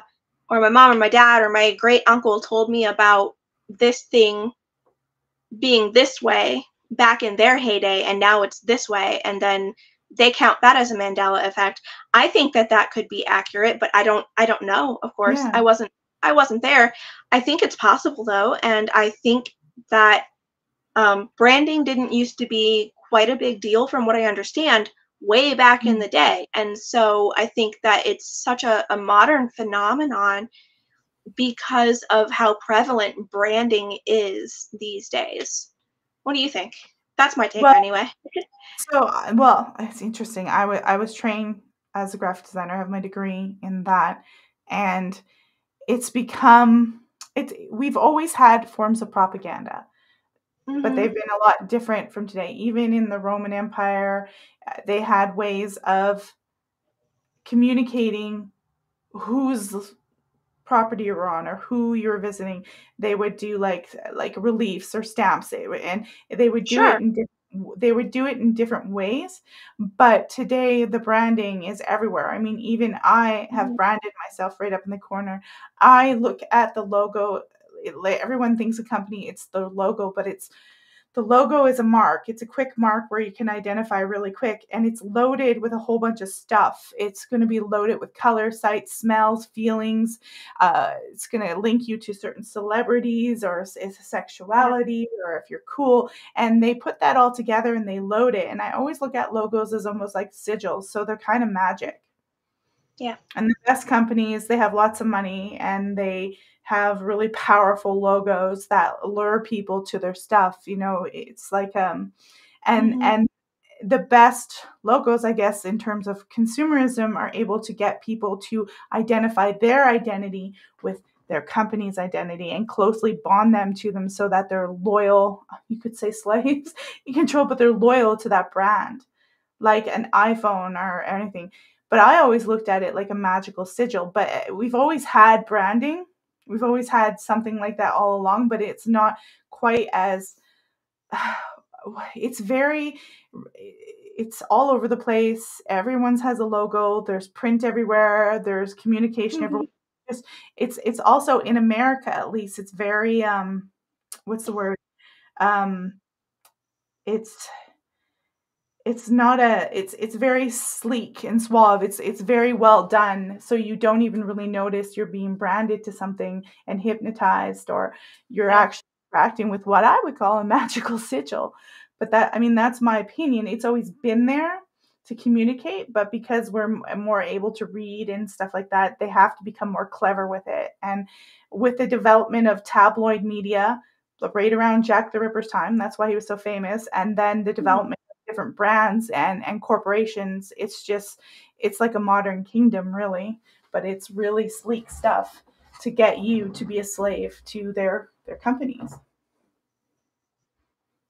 or my mom or my dad or my great uncle told me about this thing being this way back in their heyday and now it's this way and then they count that as a mandela effect. I think that that could be accurate but i don't i don't know of course. Yeah. i wasn't i wasn't there. I think it's possible though and i think that um, branding didn't used to be quite a big deal from what I understand way back in mm. the day. And so I think that it's such a, a modern phenomenon because of how prevalent branding is these days. What do you think? That's my take well, anyway. so, uh, well, it's interesting. I, w- I was trained as a graphic designer, I have my degree in that. And it's become, it's, we've always had forms of propaganda Mm-hmm. But they've been a lot different from today. Even in the Roman Empire, uh, they had ways of communicating whose property you're on or who you're visiting. They would do like like reliefs or stamps, and they would do sure. it in different they would do it in different ways but today the branding is everywhere i mean even i have mm-hmm. branded myself right up in the corner i look at the logo it, everyone thinks a company it's the logo but it's the logo is a mark. It's a quick mark where you can identify really quick and it's loaded with a whole bunch of stuff. It's going to be loaded with color sights smells feelings uh, it's going to link you to certain celebrities or sexuality or if you're cool and they put that all together and they load it. And i always look at logos as almost like sigils so they're kind of magic yeah. And the best companies they have lots of money and they have really powerful logos that lure people to their stuff you know it's like um and mm-hmm. and the best logos i guess in terms of consumerism are able to get people to identify their identity with their company's identity and closely bond them to them so that they're loyal you could say slaves you control but they're loyal to that brand. Like an iphone or anything but i always looked at it like a magical sigil but eh, we've always had branding We've always had something like that all along, but it's not quite as it's very it's all over the place. Everyone's has a logo. There's print everywhere. There's communication mm-hmm. everywhere. It's, it's it's also in America at least. It's very um, what's the word? Um, it's it's not a it's it's very sleek and suave. It's it's very well done. So you don't even really notice you're being branded to something and hypnotized or you're actually acting with what i would call a magical sigil. But that i mean that's my opinion. It's always been there to communicate but because we're more able to read and stuff like that they have to become more clever with it. And with the development of tabloid media right around jack the ripper's time that's why he was so famous and then the mm-hmm. development different brands and and corporations. It's just it's like a modern kingdom really but it's really sleek stuff to get you to be a slave to their their companies.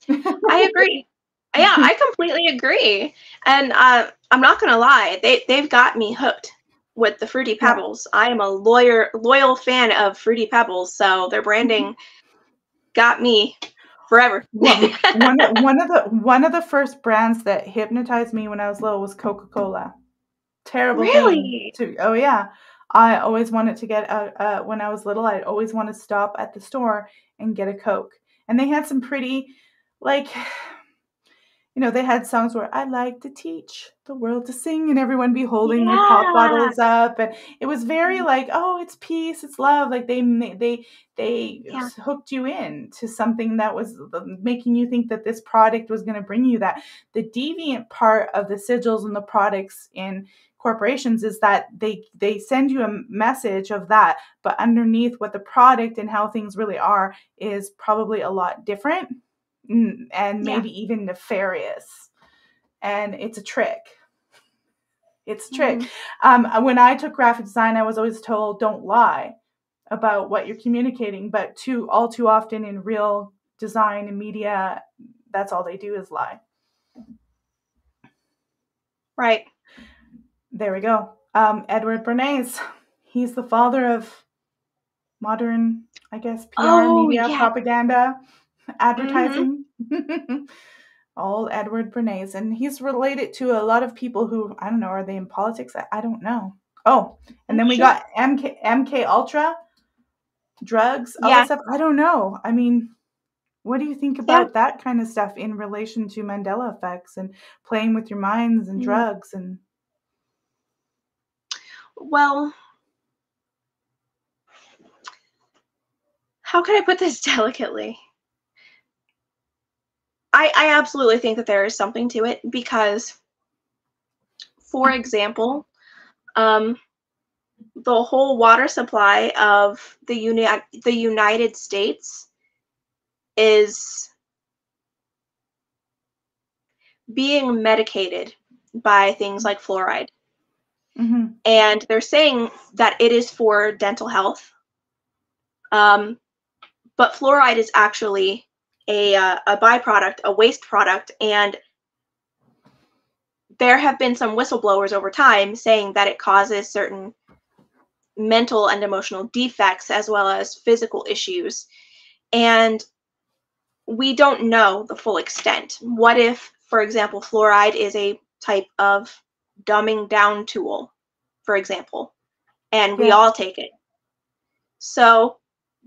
I agree. Yeah i completely agree. And uh, i'm not gonna lie they, they've got me hooked with the fruity pebbles. Yeah. i am a lawyer loyal fan of fruity pebbles so their branding mm-hmm. got me forever. one, one of the one of the first brands that hypnotized me when I was little was Coca Cola. Terrible. Really? To, oh yeah. I always wanted to get a, a when I was little. I'd always want to stop at the store and get a Coke, and they had some pretty, like, you know, they had songs where I like to teach the world to sing, and everyone be holding yeah. their pop bottles up, and it was very mm-hmm. like, oh, it's peace, it's love. Like they they they yeah. hooked you in to something that was making you think that this product was going to bring you that. The deviant part of the sigils and the products in corporations is that they they send you a message of that but underneath what the product and how things really are is probably a lot different and maybe yeah. even nefarious. And it's a trick. It's a trick. Mm-hmm. Um, when I took graphic design, I was always told don't lie about what you're communicating, but too all too often in real design and media, that's all they do is lie. Right. There we go. Um, Edward Bernays. He's the father of modern, I guess, PR, oh, media, yeah. propaganda, advertising. Mm-hmm. Old Edward Bernays. And he's related to a lot of people who, I don't know, are they in politics? I, I don't know. Oh, and then we got MK MK Ultra drugs, all yeah. that stuff. I don't know. I mean, what do you think about yeah. that kind of stuff in relation to Mandela effects and playing with your minds and mm. drugs and well how can I put this delicately? I, I absolutely think that there is something to it because, for example, um, the whole water supply of the uni- the United States is being medicated by things like fluoride. Mm-hmm. And they're saying that it is for dental health. Um, but fluoride is actually a, uh, a byproduct, a waste product, and there have been some whistleblowers over time saying that it causes certain mental and emotional defects as well as physical issues. And we don't know the full extent. What if, for example, fluoride is a type of dumbing down tool, for example, and we yeah. all take it? So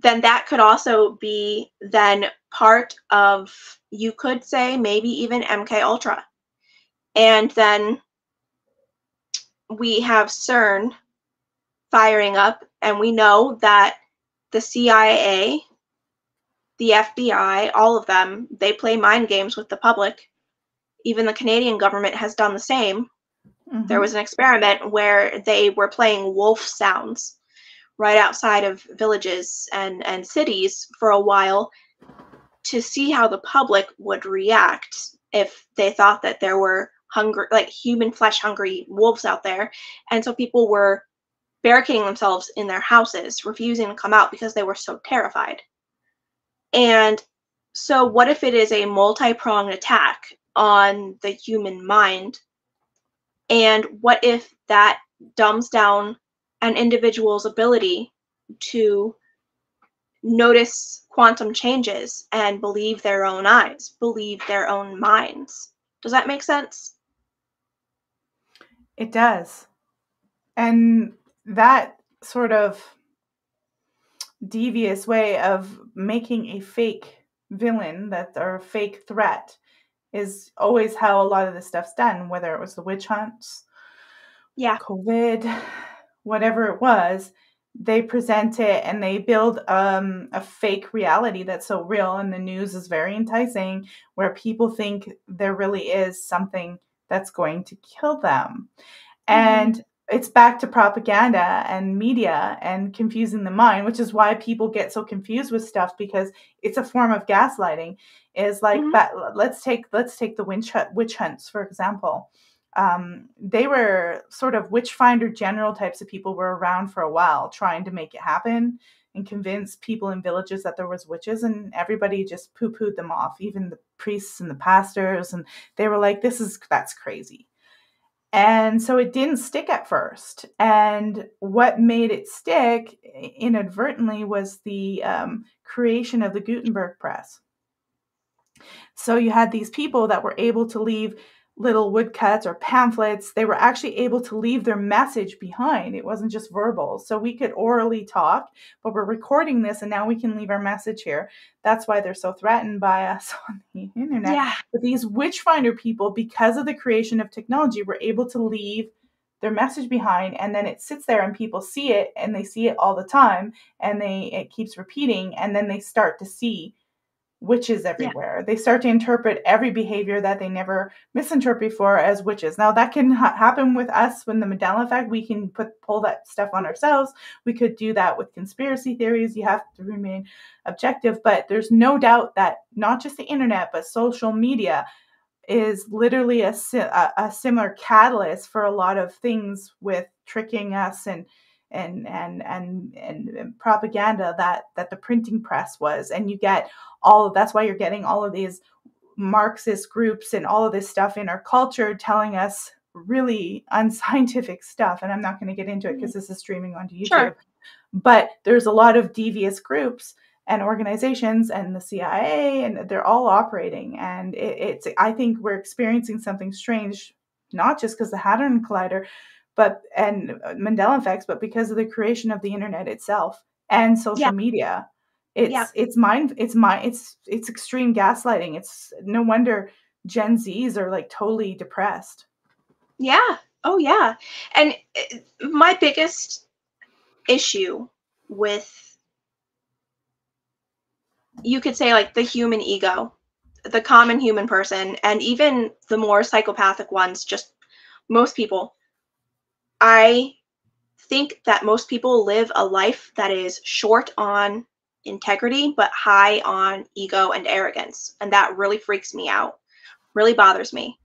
then that could also be then part of you could say maybe even MK Ultra. And then we have CERN firing up, and we know that the CIA, the FBI, all of them, they play mind games with the public. Even the Canadian government has done the same. Mm-hmm. There was an experiment where they were playing wolf sounds right outside of villages and, and cities for a while to see how the public would react if they thought that there were hungry like human flesh hungry wolves out there and so people were barricading themselves in their houses, refusing to come out because they were so terrified. And so, what if it is a multi pronged attack on the human mind? And what if that dumbs down an individual's ability to notice quantum changes and believe their own eyes, believe their own minds? Does that make sense? It does. And that sort of devious way of making a fake villain that or a fake threat is always how a lot of this stuff's done whether it was the witch hunts yeah covid whatever it was they present it and they build um, a fake reality that's so real and the news is very enticing where people think there really is something that's going to kill them mm-hmm. and it's back to propaganda and media and confusing the mind which is why people get so confused with stuff because it's a form of gaslighting is like mm-hmm. that let's take let's take the witch, witch hunts for example um, they were sort of witch finder general types of people were around for a while trying to make it happen and convince people in villages that there was witches and everybody just poo-pooed them off even the priests and the pastors and they were like this is that's crazy and so it didn't stick at first. And what made it stick inadvertently was the um, creation of the Gutenberg press. So you had these people that were able to leave little woodcuts or pamphlets, they were actually able to leave their message behind. It wasn't just verbal. So we could orally talk, but we're recording this and now we can leave our message here. That's why they're so threatened by us on the internet. Yeah. But these witchfinder people, because of the creation of technology, were able to leave their message behind and then it sits there and people see it and they see it all the time and they it keeps repeating and then they start to see witches everywhere. Yeah. They start to interpret every behavior that they never misinterpret before as witches. Now that can ha- happen with us when the Mandela effect. We can put pull that stuff on ourselves. We could do that with conspiracy theories. You have to remain objective, but there's no doubt that not just the internet but social media is literally a, a, a similar catalyst for a lot of things with tricking us and and and and and propaganda that that the printing press was and you get all of that's why you're getting all of these marxist groups and all of this stuff in our culture telling us really unscientific stuff and i'm not going to get into it because mm-hmm. this is streaming onto youtube sure. but there's a lot of devious groups and organizations and the cia and they're all operating and it, it's i think we're experiencing something strange not just because the hadron collider but and mandela effects but because of the creation of the internet itself and social yeah. media it's yeah. it's mind it's my it's it's extreme gaslighting it's no wonder gen z's are like totally depressed yeah. Oh, yeah. And eh, my biggest issue with, you could say, like the human ego, the common human person, and even the more psychopathic ones, just most people, I think that most people live a life that is short on integrity, but high on ego and arrogance. And that really freaks me out, really bothers me.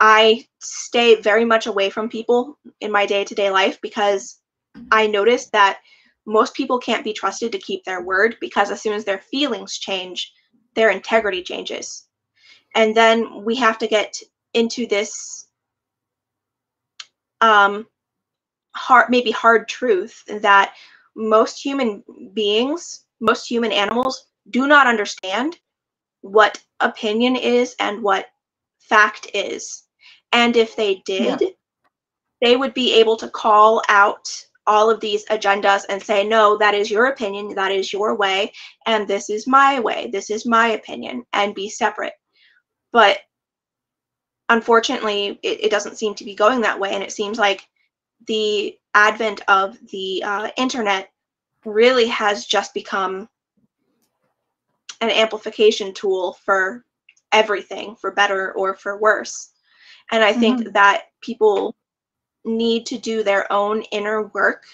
I stay very much away from people in my day to day life because I notice that most people can't be trusted to keep their word because as soon as their feelings change, their integrity changes. And then we have to get into this um, hard, maybe hard truth that most human beings, most human animals do not understand what opinion is and what fact is. And if they did, yeah. they would be able to call out all of these agendas and say, no, that is your opinion, that is your way, and this is my way, this is my opinion, and be separate. But unfortunately, it, it doesn't seem to be going that way. And it seems like the advent of the uh, internet really has just become an amplification tool for everything, for better or for worse. And I think mm-hmm. that people need to do their own inner work,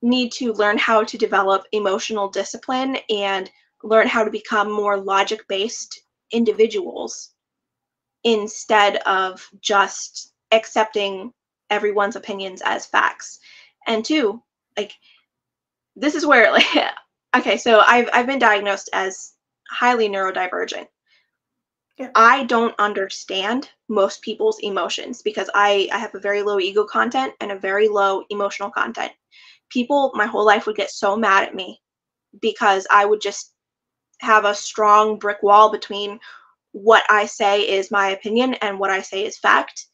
need to learn how to develop emotional discipline and learn how to become more logic based individuals instead of just accepting everyone's opinions as facts. And two, like this is where like okay, so I've I've been diagnosed as highly neurodivergent. Yeah. I don't understand most people's emotions because I, I have a very low ego content and a very low emotional content. People my whole life would get so mad at me because I would just have a strong brick wall between what I say is my opinion and what I say is fact.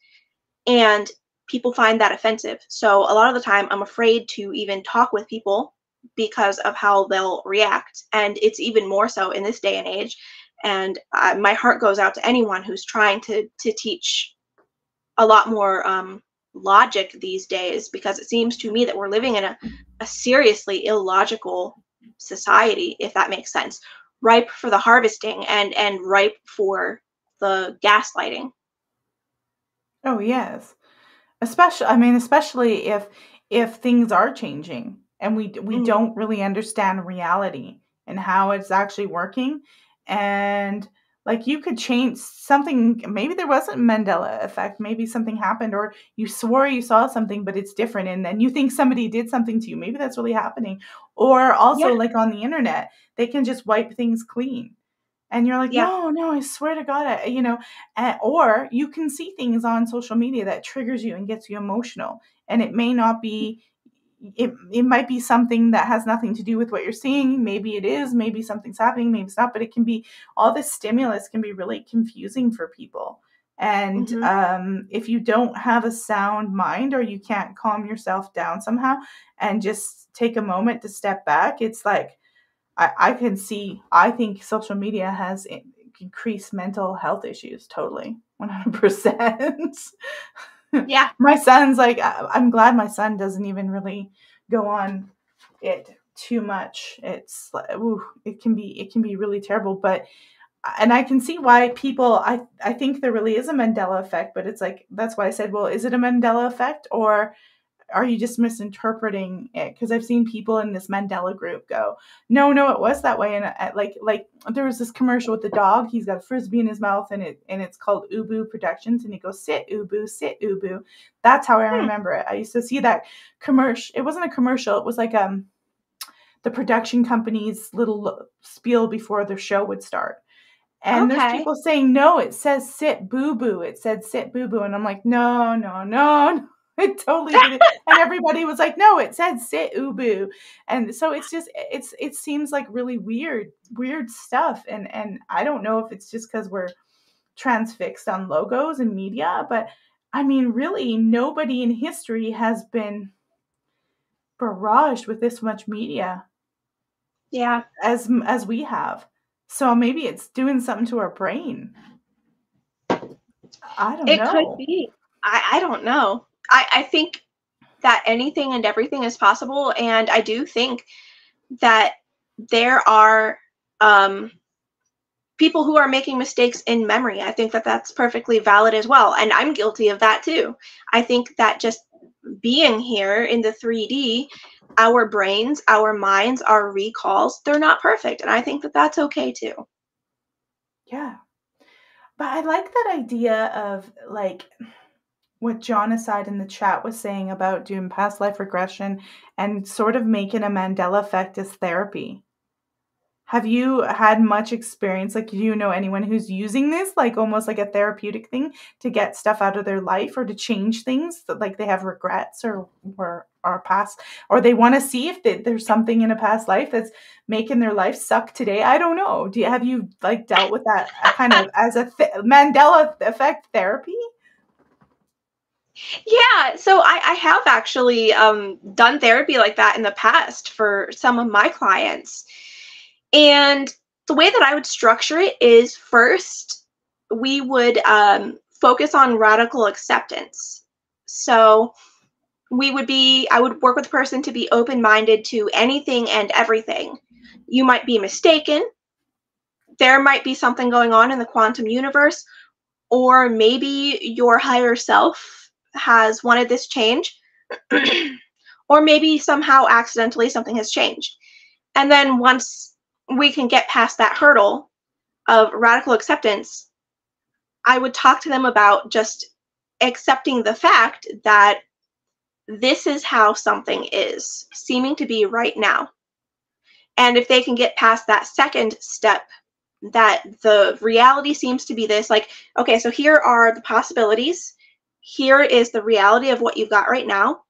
And people find that offensive. So a lot of the time I'm afraid to even talk with people because of how they'll react. And it's even more so in this day and age and uh, my heart goes out to anyone who's trying to to teach a lot more um, logic these days because it seems to me that we're living in a, a seriously illogical society if that makes sense ripe for the harvesting and and ripe for the gaslighting. Oh yes. Especially i mean especially if if things are changing and we we mm-hmm. don't really understand reality and how it's actually working. And like you could change something maybe there wasn't mandela effect maybe something happened or you swore you saw something but it's different and then you think somebody did something to you maybe that's really happening or also yeah. like on the internet they can just wipe things clean and you're like yeah. no no i swear to god I, you know and, or you can see things on social media that triggers you and gets you emotional and it may not be it, it might be something that has nothing to do with what you're seeing. Maybe it is, maybe something's happening, maybe it's not, but it can be all this stimulus can be really confusing for people. And mm-hmm. um, if you don't have a sound mind or you can't calm yourself down somehow and just take a moment to step back, it's like I, I can see, I think social media has increased mental health issues totally, 100%. yeah. my son's like, uh, I'm glad my son doesn't even really go on it too much. It's ooh, it can be it can be really terrible, but uh, and I can see why people I I think there really is a Mandela effect, but it's like that's why I said, well, is it a Mandela effect or are you just misinterpreting it? Because i've seen people in this mandela group go no no it was that way and I, like like there was this commercial with the dog he's got a frisbee in his mouth and it and it's called ubu productions and he goes sit ubu sit ubu. That's how i hmm. remember it. I used to see that commercial it wasn't a commercial it was like um the production company's little spiel before the show would start. And okay. there's people saying no it says sit boo boo it said sit boo boo and i'm like no, no no no it totally did it. and everybody was like no it said sit ubu and so it's just it's it seems like really weird weird stuff and and i don't know if it's just because we're transfixed on logos and media but i mean really nobody in history has been barraged with this much media yeah. as as we have so maybe it's doing something to our brain. I don't it know. it could be. I, I don't know I, I think that anything and everything is possible. And I do think that there are um, people who are making mistakes in memory. I think that that's perfectly valid as well. And I'm guilty of that too. I think that just being here in the 3D, our brains, our minds, our recalls, they're not perfect. And I think that that's okay too. Yeah. But I like that idea of like, what John aside in the chat was saying about doing past life regression and sort of making a Mandela effect as therapy. Have you had much experience? Like, do you know anyone who's using this, like almost like a therapeutic thing to get stuff out of their life or to change things that, like, they have regrets or or or past, or they want to see if they, there's something in a past life that's making their life suck today? I don't know. Do you have you like dealt with that uh, kind of as a th- Mandela effect therapy? Yeah, so I, I have actually um, done therapy like that in the past for some of my clients. And the way that I would structure it is first, we would um, focus on radical acceptance. So we would be, I would work with the person to be open minded to anything and everything. You might be mistaken. There might be something going on in the quantum universe, or maybe your higher self has wanted this change, or maybe somehow accidentally something has changed. And then once we can get past that hurdle of radical acceptance, I would talk to them about just accepting the fact that this is how something is, seeming to be right now. And if they can get past that second step, that the reality seems to be this, like, okay, so here are the possibilities here is the reality of what you've got right now.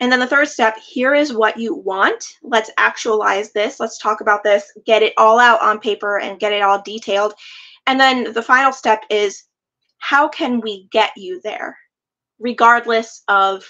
And then the third step, here is what you want. Let's actualize this. Let's talk about this, get it all out on paper and get it all detailed. And then the final step is how can we get you there, regardless of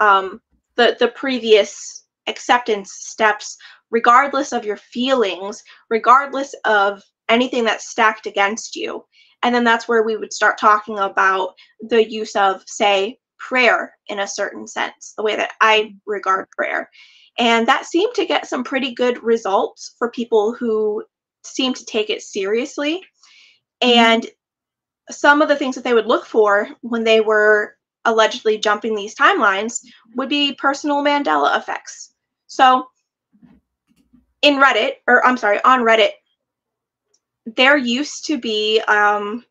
um, the, the previous acceptance steps, regardless of your feelings, regardless of anything that's stacked against you. And then that's where we would start talking about the use of, say, prayer in a certain sense, the way that I regard prayer. And that seemed to get some pretty good results for people who seem to take it seriously. Mm-hmm. And some of the things that they would look for when they were allegedly jumping these timelines would be personal Mandela effects. So in Reddit, or I'm sorry, on Reddit, there used to be um,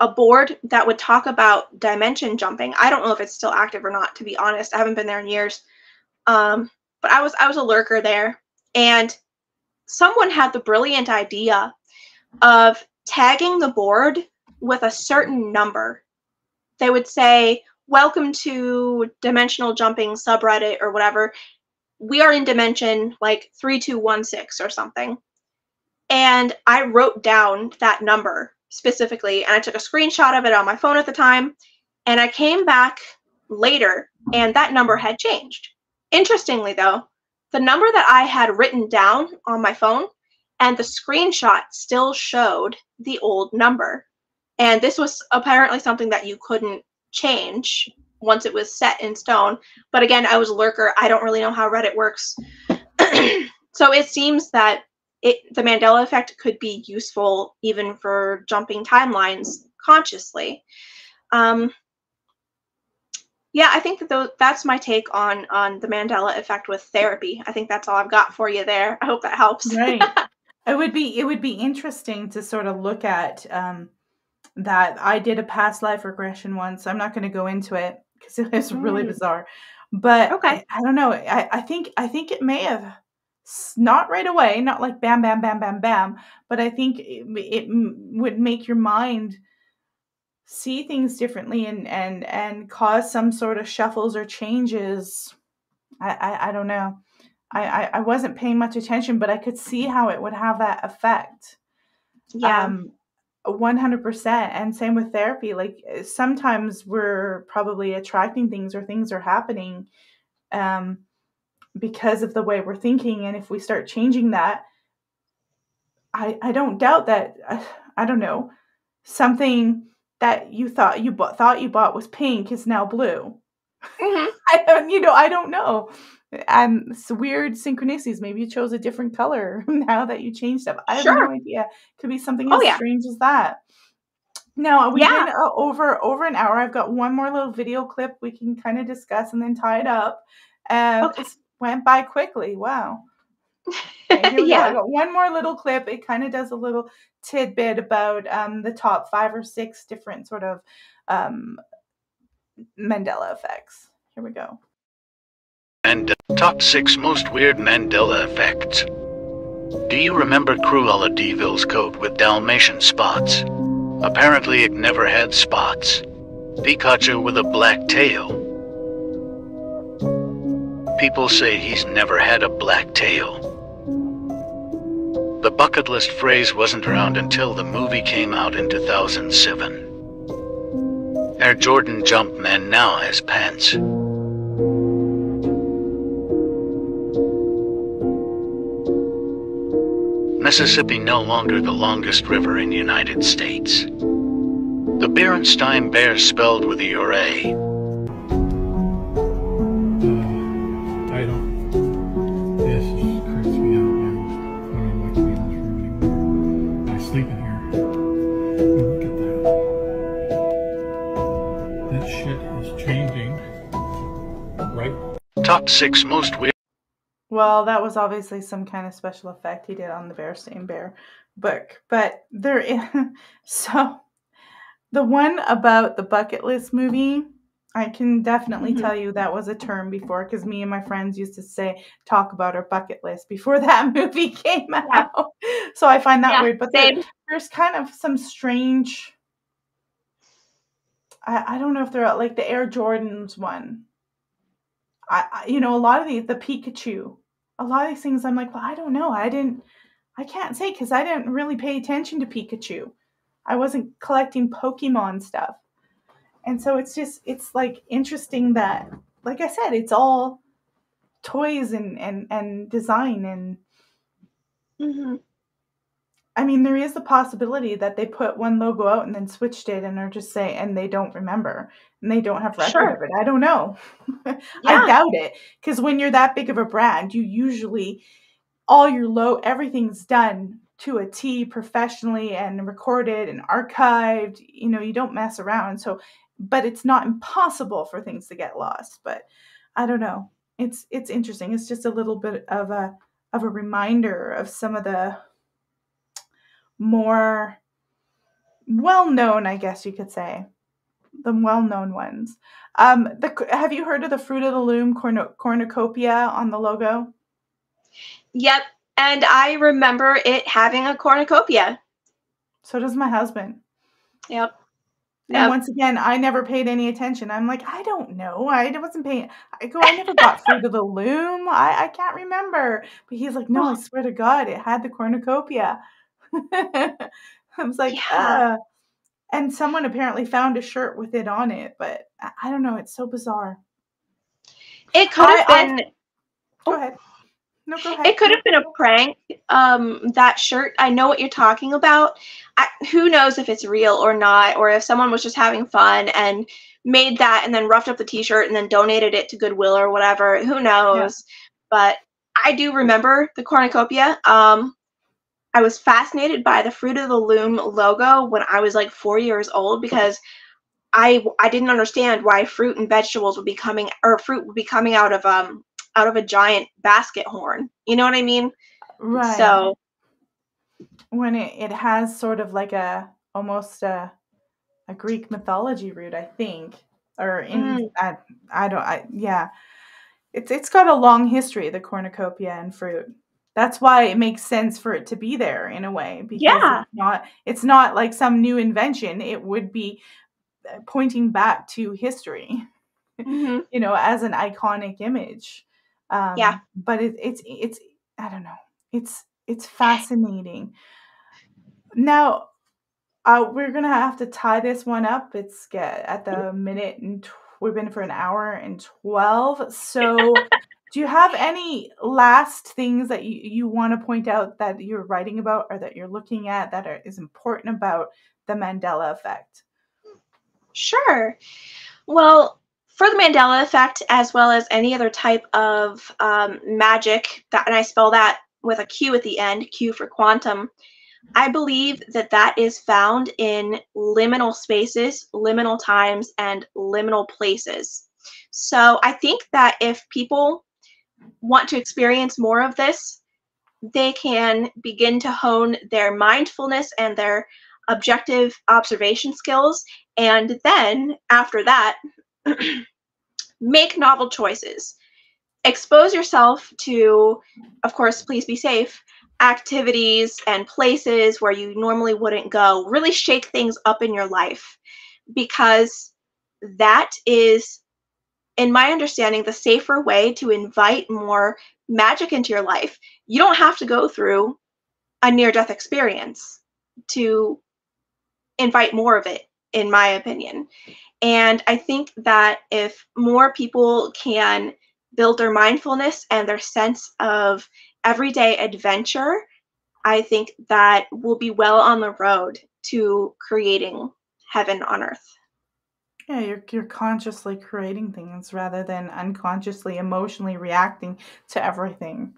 a board that would talk about dimension jumping. I don't know if it's still active or not, to be honest. I haven't been there in years. Um, but I was I was a lurker there, and someone had the brilliant idea of tagging the board with a certain number. They would say, "Welcome to Dimensional Jumping subreddit or whatever. We are in dimension like 3216 or something." And I wrote down that number specifically, and I took a screenshot of it on my phone at the time. And I came back later, and that number had changed. Interestingly, though, the number that I had written down on my phone and the screenshot still showed the old number. And this was apparently something that you couldn't change once it was set in stone. But again, I was a lurker. I don't really know how Reddit works. so it seems that it the Mandela effect could be useful even for jumping timelines consciously. Um, yeah, I think that those, that's my take on on the Mandela effect with therapy. I think that's all I've got for you there. I hope that helps. Right. it would be it would be interesting to sort of look at um, that. I did a past life regression once. I'm not going to go into it because it was really Mm. bizarre. But Okay. I, I don't know. I, I think I think it may have not right away, not like bam, bam, bam, bam, bam. But I think it, it would make your mind see things differently and and and cause some sort of shuffles or changes. I I, I don't know. I, I I wasn't paying much attention, but I could see how it would have that effect. Yeah. Um, 100% and same with therapy like uh, sometimes we're probably attracting things or things are happening um because of the way we're thinking and if we start changing that i i don't doubt that uh, i don't know something that you thought you bought thought you bought was pink is now blue Mhm. i don't you know i don't know um it's weird synchronicities maybe you chose a different color now that you changed stuff i have Sure. no idea could be something Oh, as yeah. strange as that now we Yeah. been uh, over over an hour i've got one more little video clip we can kind of discuss and then tie it up um Okay. It went by quickly wow Okay, go. Yeah. one more little clip. It kind of does a little tidbit about um, the top five or six different sort of um, Mandela effects. Here we go. And top six most weird Mandela effects. Do you remember Cruella de Vil's coat with Dalmatian spots? Apparently, it never had spots. Pikachu with a black tail. People say he's never had a black tail. The bucket list phrase wasn't around until the movie came out in 2007. Air Jordan Jumpman now has pants. Mississippi no longer the longest river in United States. The Berenstain Bears spelled with a. Top six most weird. Well, that was obviously some kind of special effect he did on the Bear Stain Bear book. But there is, so the one about the bucket list movie, I can definitely Mhm. tell you that was a term before because me and my friends used to say talk about our bucket list before that movie came out. So I find that Yeah, weird. But there- there's kind of some strange. I, I don't know if they're like the Air Jordans one. I, I you know a lot of these the Pikachu, a lot of these things I'm like well I don't know. I didn't I can't say because I didn't really pay attention to Pikachu. I wasn't collecting Pokemon stuff, and so it's just it's like interesting that like I said it's all toys and and and design and hmm I mean, there is the possibility that they put one logo out and then switched it and are just say and they don't remember and they don't have record Sure. of it. I don't know. I doubt it because when you're that big of a brand, you usually all your low everything's done to a T professionally and recorded and archived. You know, you don't mess around. So, but it's not impossible for things to get lost. But I don't know. It's it's interesting. It's just a little bit of a of a reminder of some of the more well known, I guess you could say, the well known ones. Um, the have you heard of the Fruit of the Loom cornucopia on the logo? Yep. And I remember it having a cornucopia. So does my husband. Yep. And Yep. once again, I never paid any attention. I'm like, I don't know. I wasn't paying. I go, I never bought Fruit of the Loom. I, I can't remember. But he's like, no, I swear to God, it had the cornucopia. I was like, Yeah. uh. And someone apparently found a shirt with it on it, but I, I don't know. It's so bizarre. It could have I- I- been Go ahead. No, go ahead. it could have been a prank. Um, that shirt. I know what you're talking about. I, who knows if it's real or not, or if someone was just having fun and made that and then roughed up the T-shirt and then donated it to Goodwill or whatever. Who knows? But I do remember the cornucopia. Um, I was fascinated by the Fruit of the Loom logo when I was like four years old because I I didn't understand why fruit and vegetables would be coming or fruit would be coming out of um out of a giant basket horn. You know what I mean? Right. So when it, it has sort of like a almost a a Greek mythology root, I think, or in Mm. I I don't I yeah, it's it's got a long history, the cornucopia and fruit. That's why it makes sense for it to be there in a way because Yeah. it's not it's not like some new invention. It would be uh, pointing back to history, mhm. you know, as an iconic image. Um, Yeah. but it, it's it's I don't know. It's it's fascinating. Now, uh, we're gonna have to tie this one up. It's get at the minute and tw- we've been for an hour and twelve. So, do you have any last things that you, you want to point out that you're writing about or that you're looking at that are, is important about the Mandela effect? Sure. Well, for the Mandela effect, as well as any other type of um, magic, that, and I spell that with a Q at the end, Q for quantum, I believe that that is found in liminal spaces, liminal times, and liminal places. So I think that if people want to experience more of this, they can begin to hone their mindfulness and their objective observation skills. And then after that, make novel choices. Expose yourself to, of course, please be safe, activities and places where you normally wouldn't go. Really shake things up in your life because that is, in my understanding, the safer way to invite more magic into your life. You don't have to go through a near death experience to invite more of it, in my opinion. And I think that if more people can build their mindfulness and their sense of everyday adventure, I think that we'll be well on the road to creating heaven on earth. Yeah, you're you're consciously creating things rather than unconsciously emotionally reacting to everything.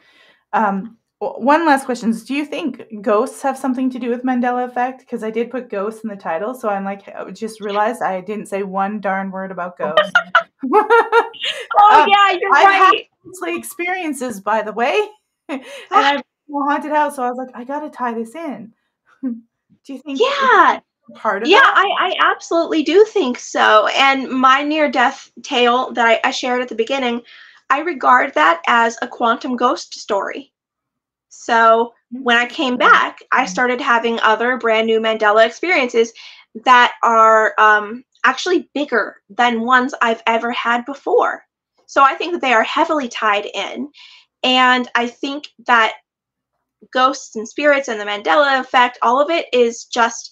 Um, w- one last question: is Do you think ghosts have something to do with Mandela effect? Because I did put ghosts in the title, so I'm like, I just realized I didn't say one darn word about ghosts. Oh Um, yeah, you're I've had right. ghostly experiences, by the way, and I've been a haunted house, so I was like, I gotta tie this in. Do you think? Yeah. Part of Yeah? I, I absolutely do think so. And my near death tale that I, I shared at the beginning, I regard that as a quantum ghost story. So when I came back, I started having other brand new Mandela experiences that are um, actually bigger than ones I've ever had before. So I think that they are heavily tied in. And I think that ghosts and spirits and the Mandela effect, all of it is just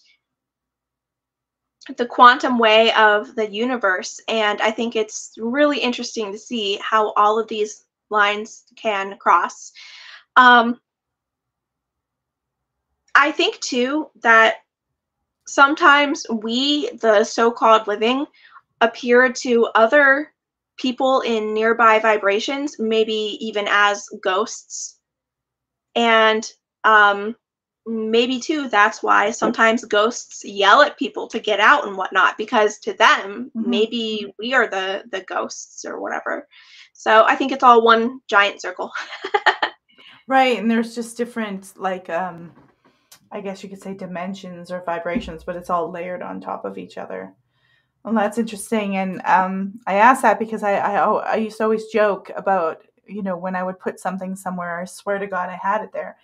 the quantum way of the universe. And I think it's really interesting to see how all of these lines can cross. Um, I think too that sometimes we, the so called living, appear to other people in nearby vibrations, maybe even as ghosts. And um, maybe too, that's why sometimes ghosts yell at people to get out and whatnot, because to them, Mhm. maybe we are the the ghosts or whatever. So I think it's all one giant circle. Right, and there's just different like um I guess you could say dimensions or vibrations, but it's all layered on top of each other. Well, that's interesting, and um I asked that because I I, I used to always joke about you know when I would put something somewhere, I swear to God I had it there.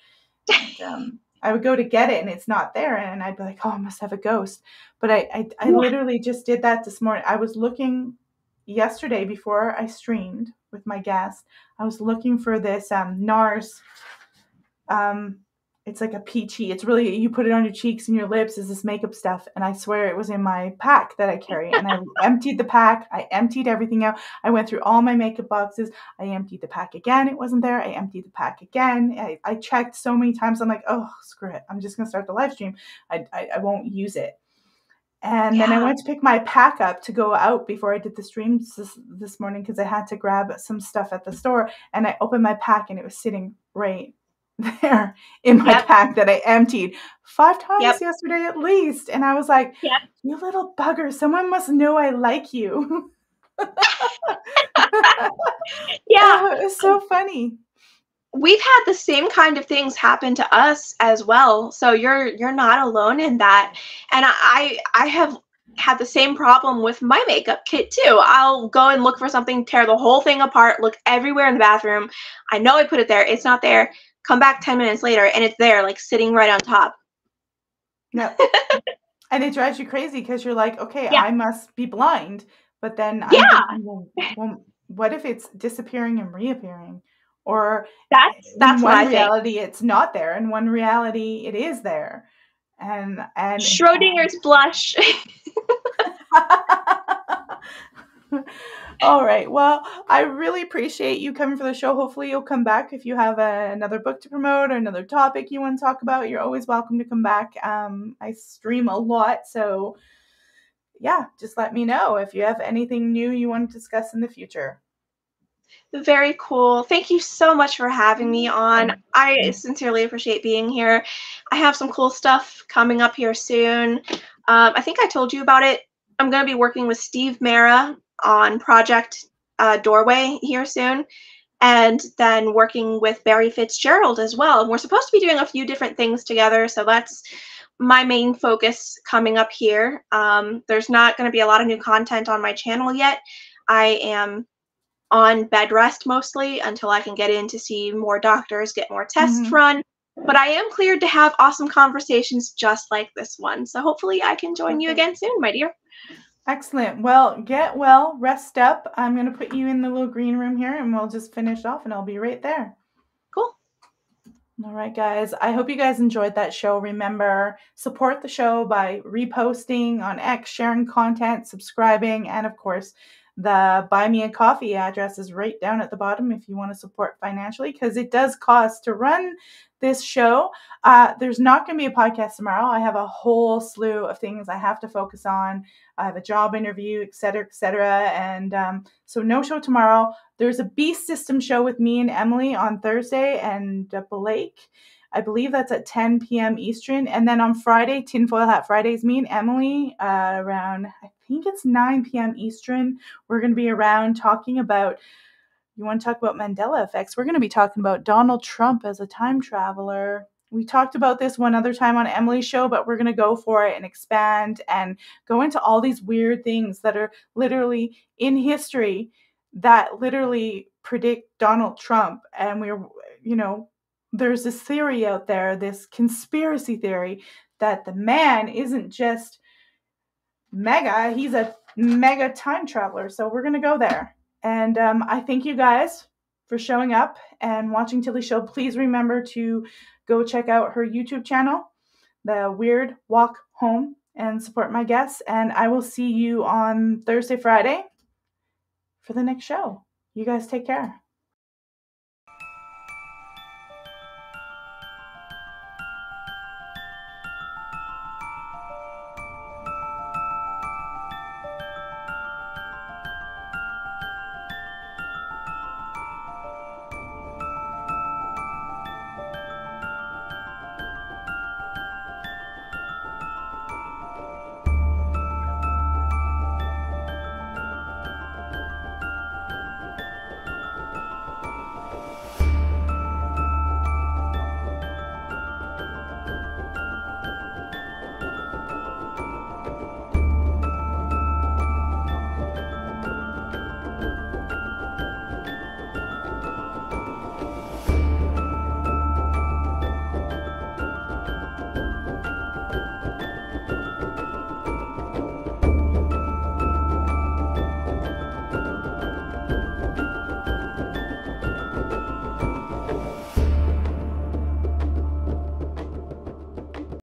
And, um, I would go to get it and it's not there, and I'd be like, oh, I must have a ghost. But I I, I Yeah. literally just did that this morning. I was looking yesterday before I streamed with my guest. I was looking for this um NARS um it's like a peachy it's really you put it on your cheeks and your lips is this makeup stuff and i swear it was in my pack that i carry and i emptied the pack i emptied everything out i went through all my makeup boxes i emptied the pack again it wasn't there i emptied the pack again i, I checked so many times i'm like oh screw it i'm just going to start the live stream I, I, I won't use it and then I went to pick my pack up to go out before I did the streams this, this morning because I had to grab some stuff at the store. And I opened my pack and it was sitting right there in my Yep. pack that I emptied five times Yep. yesterday at least. And I was like, Yep. you little bugger, someone must know I like you. Yeah. Oh, it was so um, funny. we've had the same kind of things happen to us as well so you're you're not alone in that and i i have had the same problem with my makeup kit too i'll go and look for something tear the whole thing apart look everywhere in the bathroom i know i put it there it's not there come back 10 minutes later and it's there like sitting right on top No. and it drives you crazy because you're like, okay, Yeah. I must be blind. But then I'm Yeah. well, well, what if it's disappearing and reappearing? Or that's that's one i think reality it's not there. In one reality it is there. And and schrodinger's blush All right. Well, I really appreciate you coming for the show. Hopefully, you'll come back if you have a, another book to promote or another topic you want to talk about. You're always welcome to come back. Um, I stream a lot, so yeah, just let me know if you have anything new you want to discuss in the future. Very cool. Thank you so much for having me on. I sincerely appreciate being here. I have some cool stuff coming up here soon. Um, I think I told you about it. I'm going to be working with Steve Mera on Project uh, Doorway here soon, and then working with Barry Fitzgerald as well. And we're supposed to be doing a few different things together, so that's my main focus coming up here. Um, there's not going to be a lot of new content on my channel yet. I am on bed rest mostly until I can get in to see more doctors, get more tests Mhm. run. But I am cleared to have awesome conversations just like this one. So hopefully I can join you again soon, my dear. Excellent. Well, get well, rest up. I'm going to put you in the little green room here and we'll just finish off and I'll be right there. Cool. All right, guys. I hope you guys enjoyed that show. Remember, support the show by reposting on X, sharing content, subscribing, and of course, the Buy Me a Coffee address is right down at the bottom if you want to support financially because it does cost to run this show. Uh, there's not going to be a podcast tomorrow. I have a whole slew of things I have to focus on. I have a job interview, et cetera, et cetera. And um, so, no show tomorrow. There's a Beast System show with me and Emily on Thursday and uh, Blake. I believe that's at 10 p.m. Eastern. And then on Friday, Tinfoil Hat Fridays, me and Emily uh, around, I think it's 9 p.m. Eastern, we're going to be around talking about. You want to talk about Mandela effects? We're going to be talking about Donald Trump as a time traveler. We talked about this one other time on Emily's show, but we're going to go for it and expand and go into all these weird things that are literally in history that literally predict Donald Trump. And we're, you know, there's this theory out there, this conspiracy theory that the man isn't just mega, he's a mega time traveler. So we're going to go there. And um, I thank you guys for showing up and watching Tillie's show. Please remember to go check out her YouTube channel, The Weird Walk Home, and support my guests. And I will see you on Thursday, Friday for the next show. You guys take care.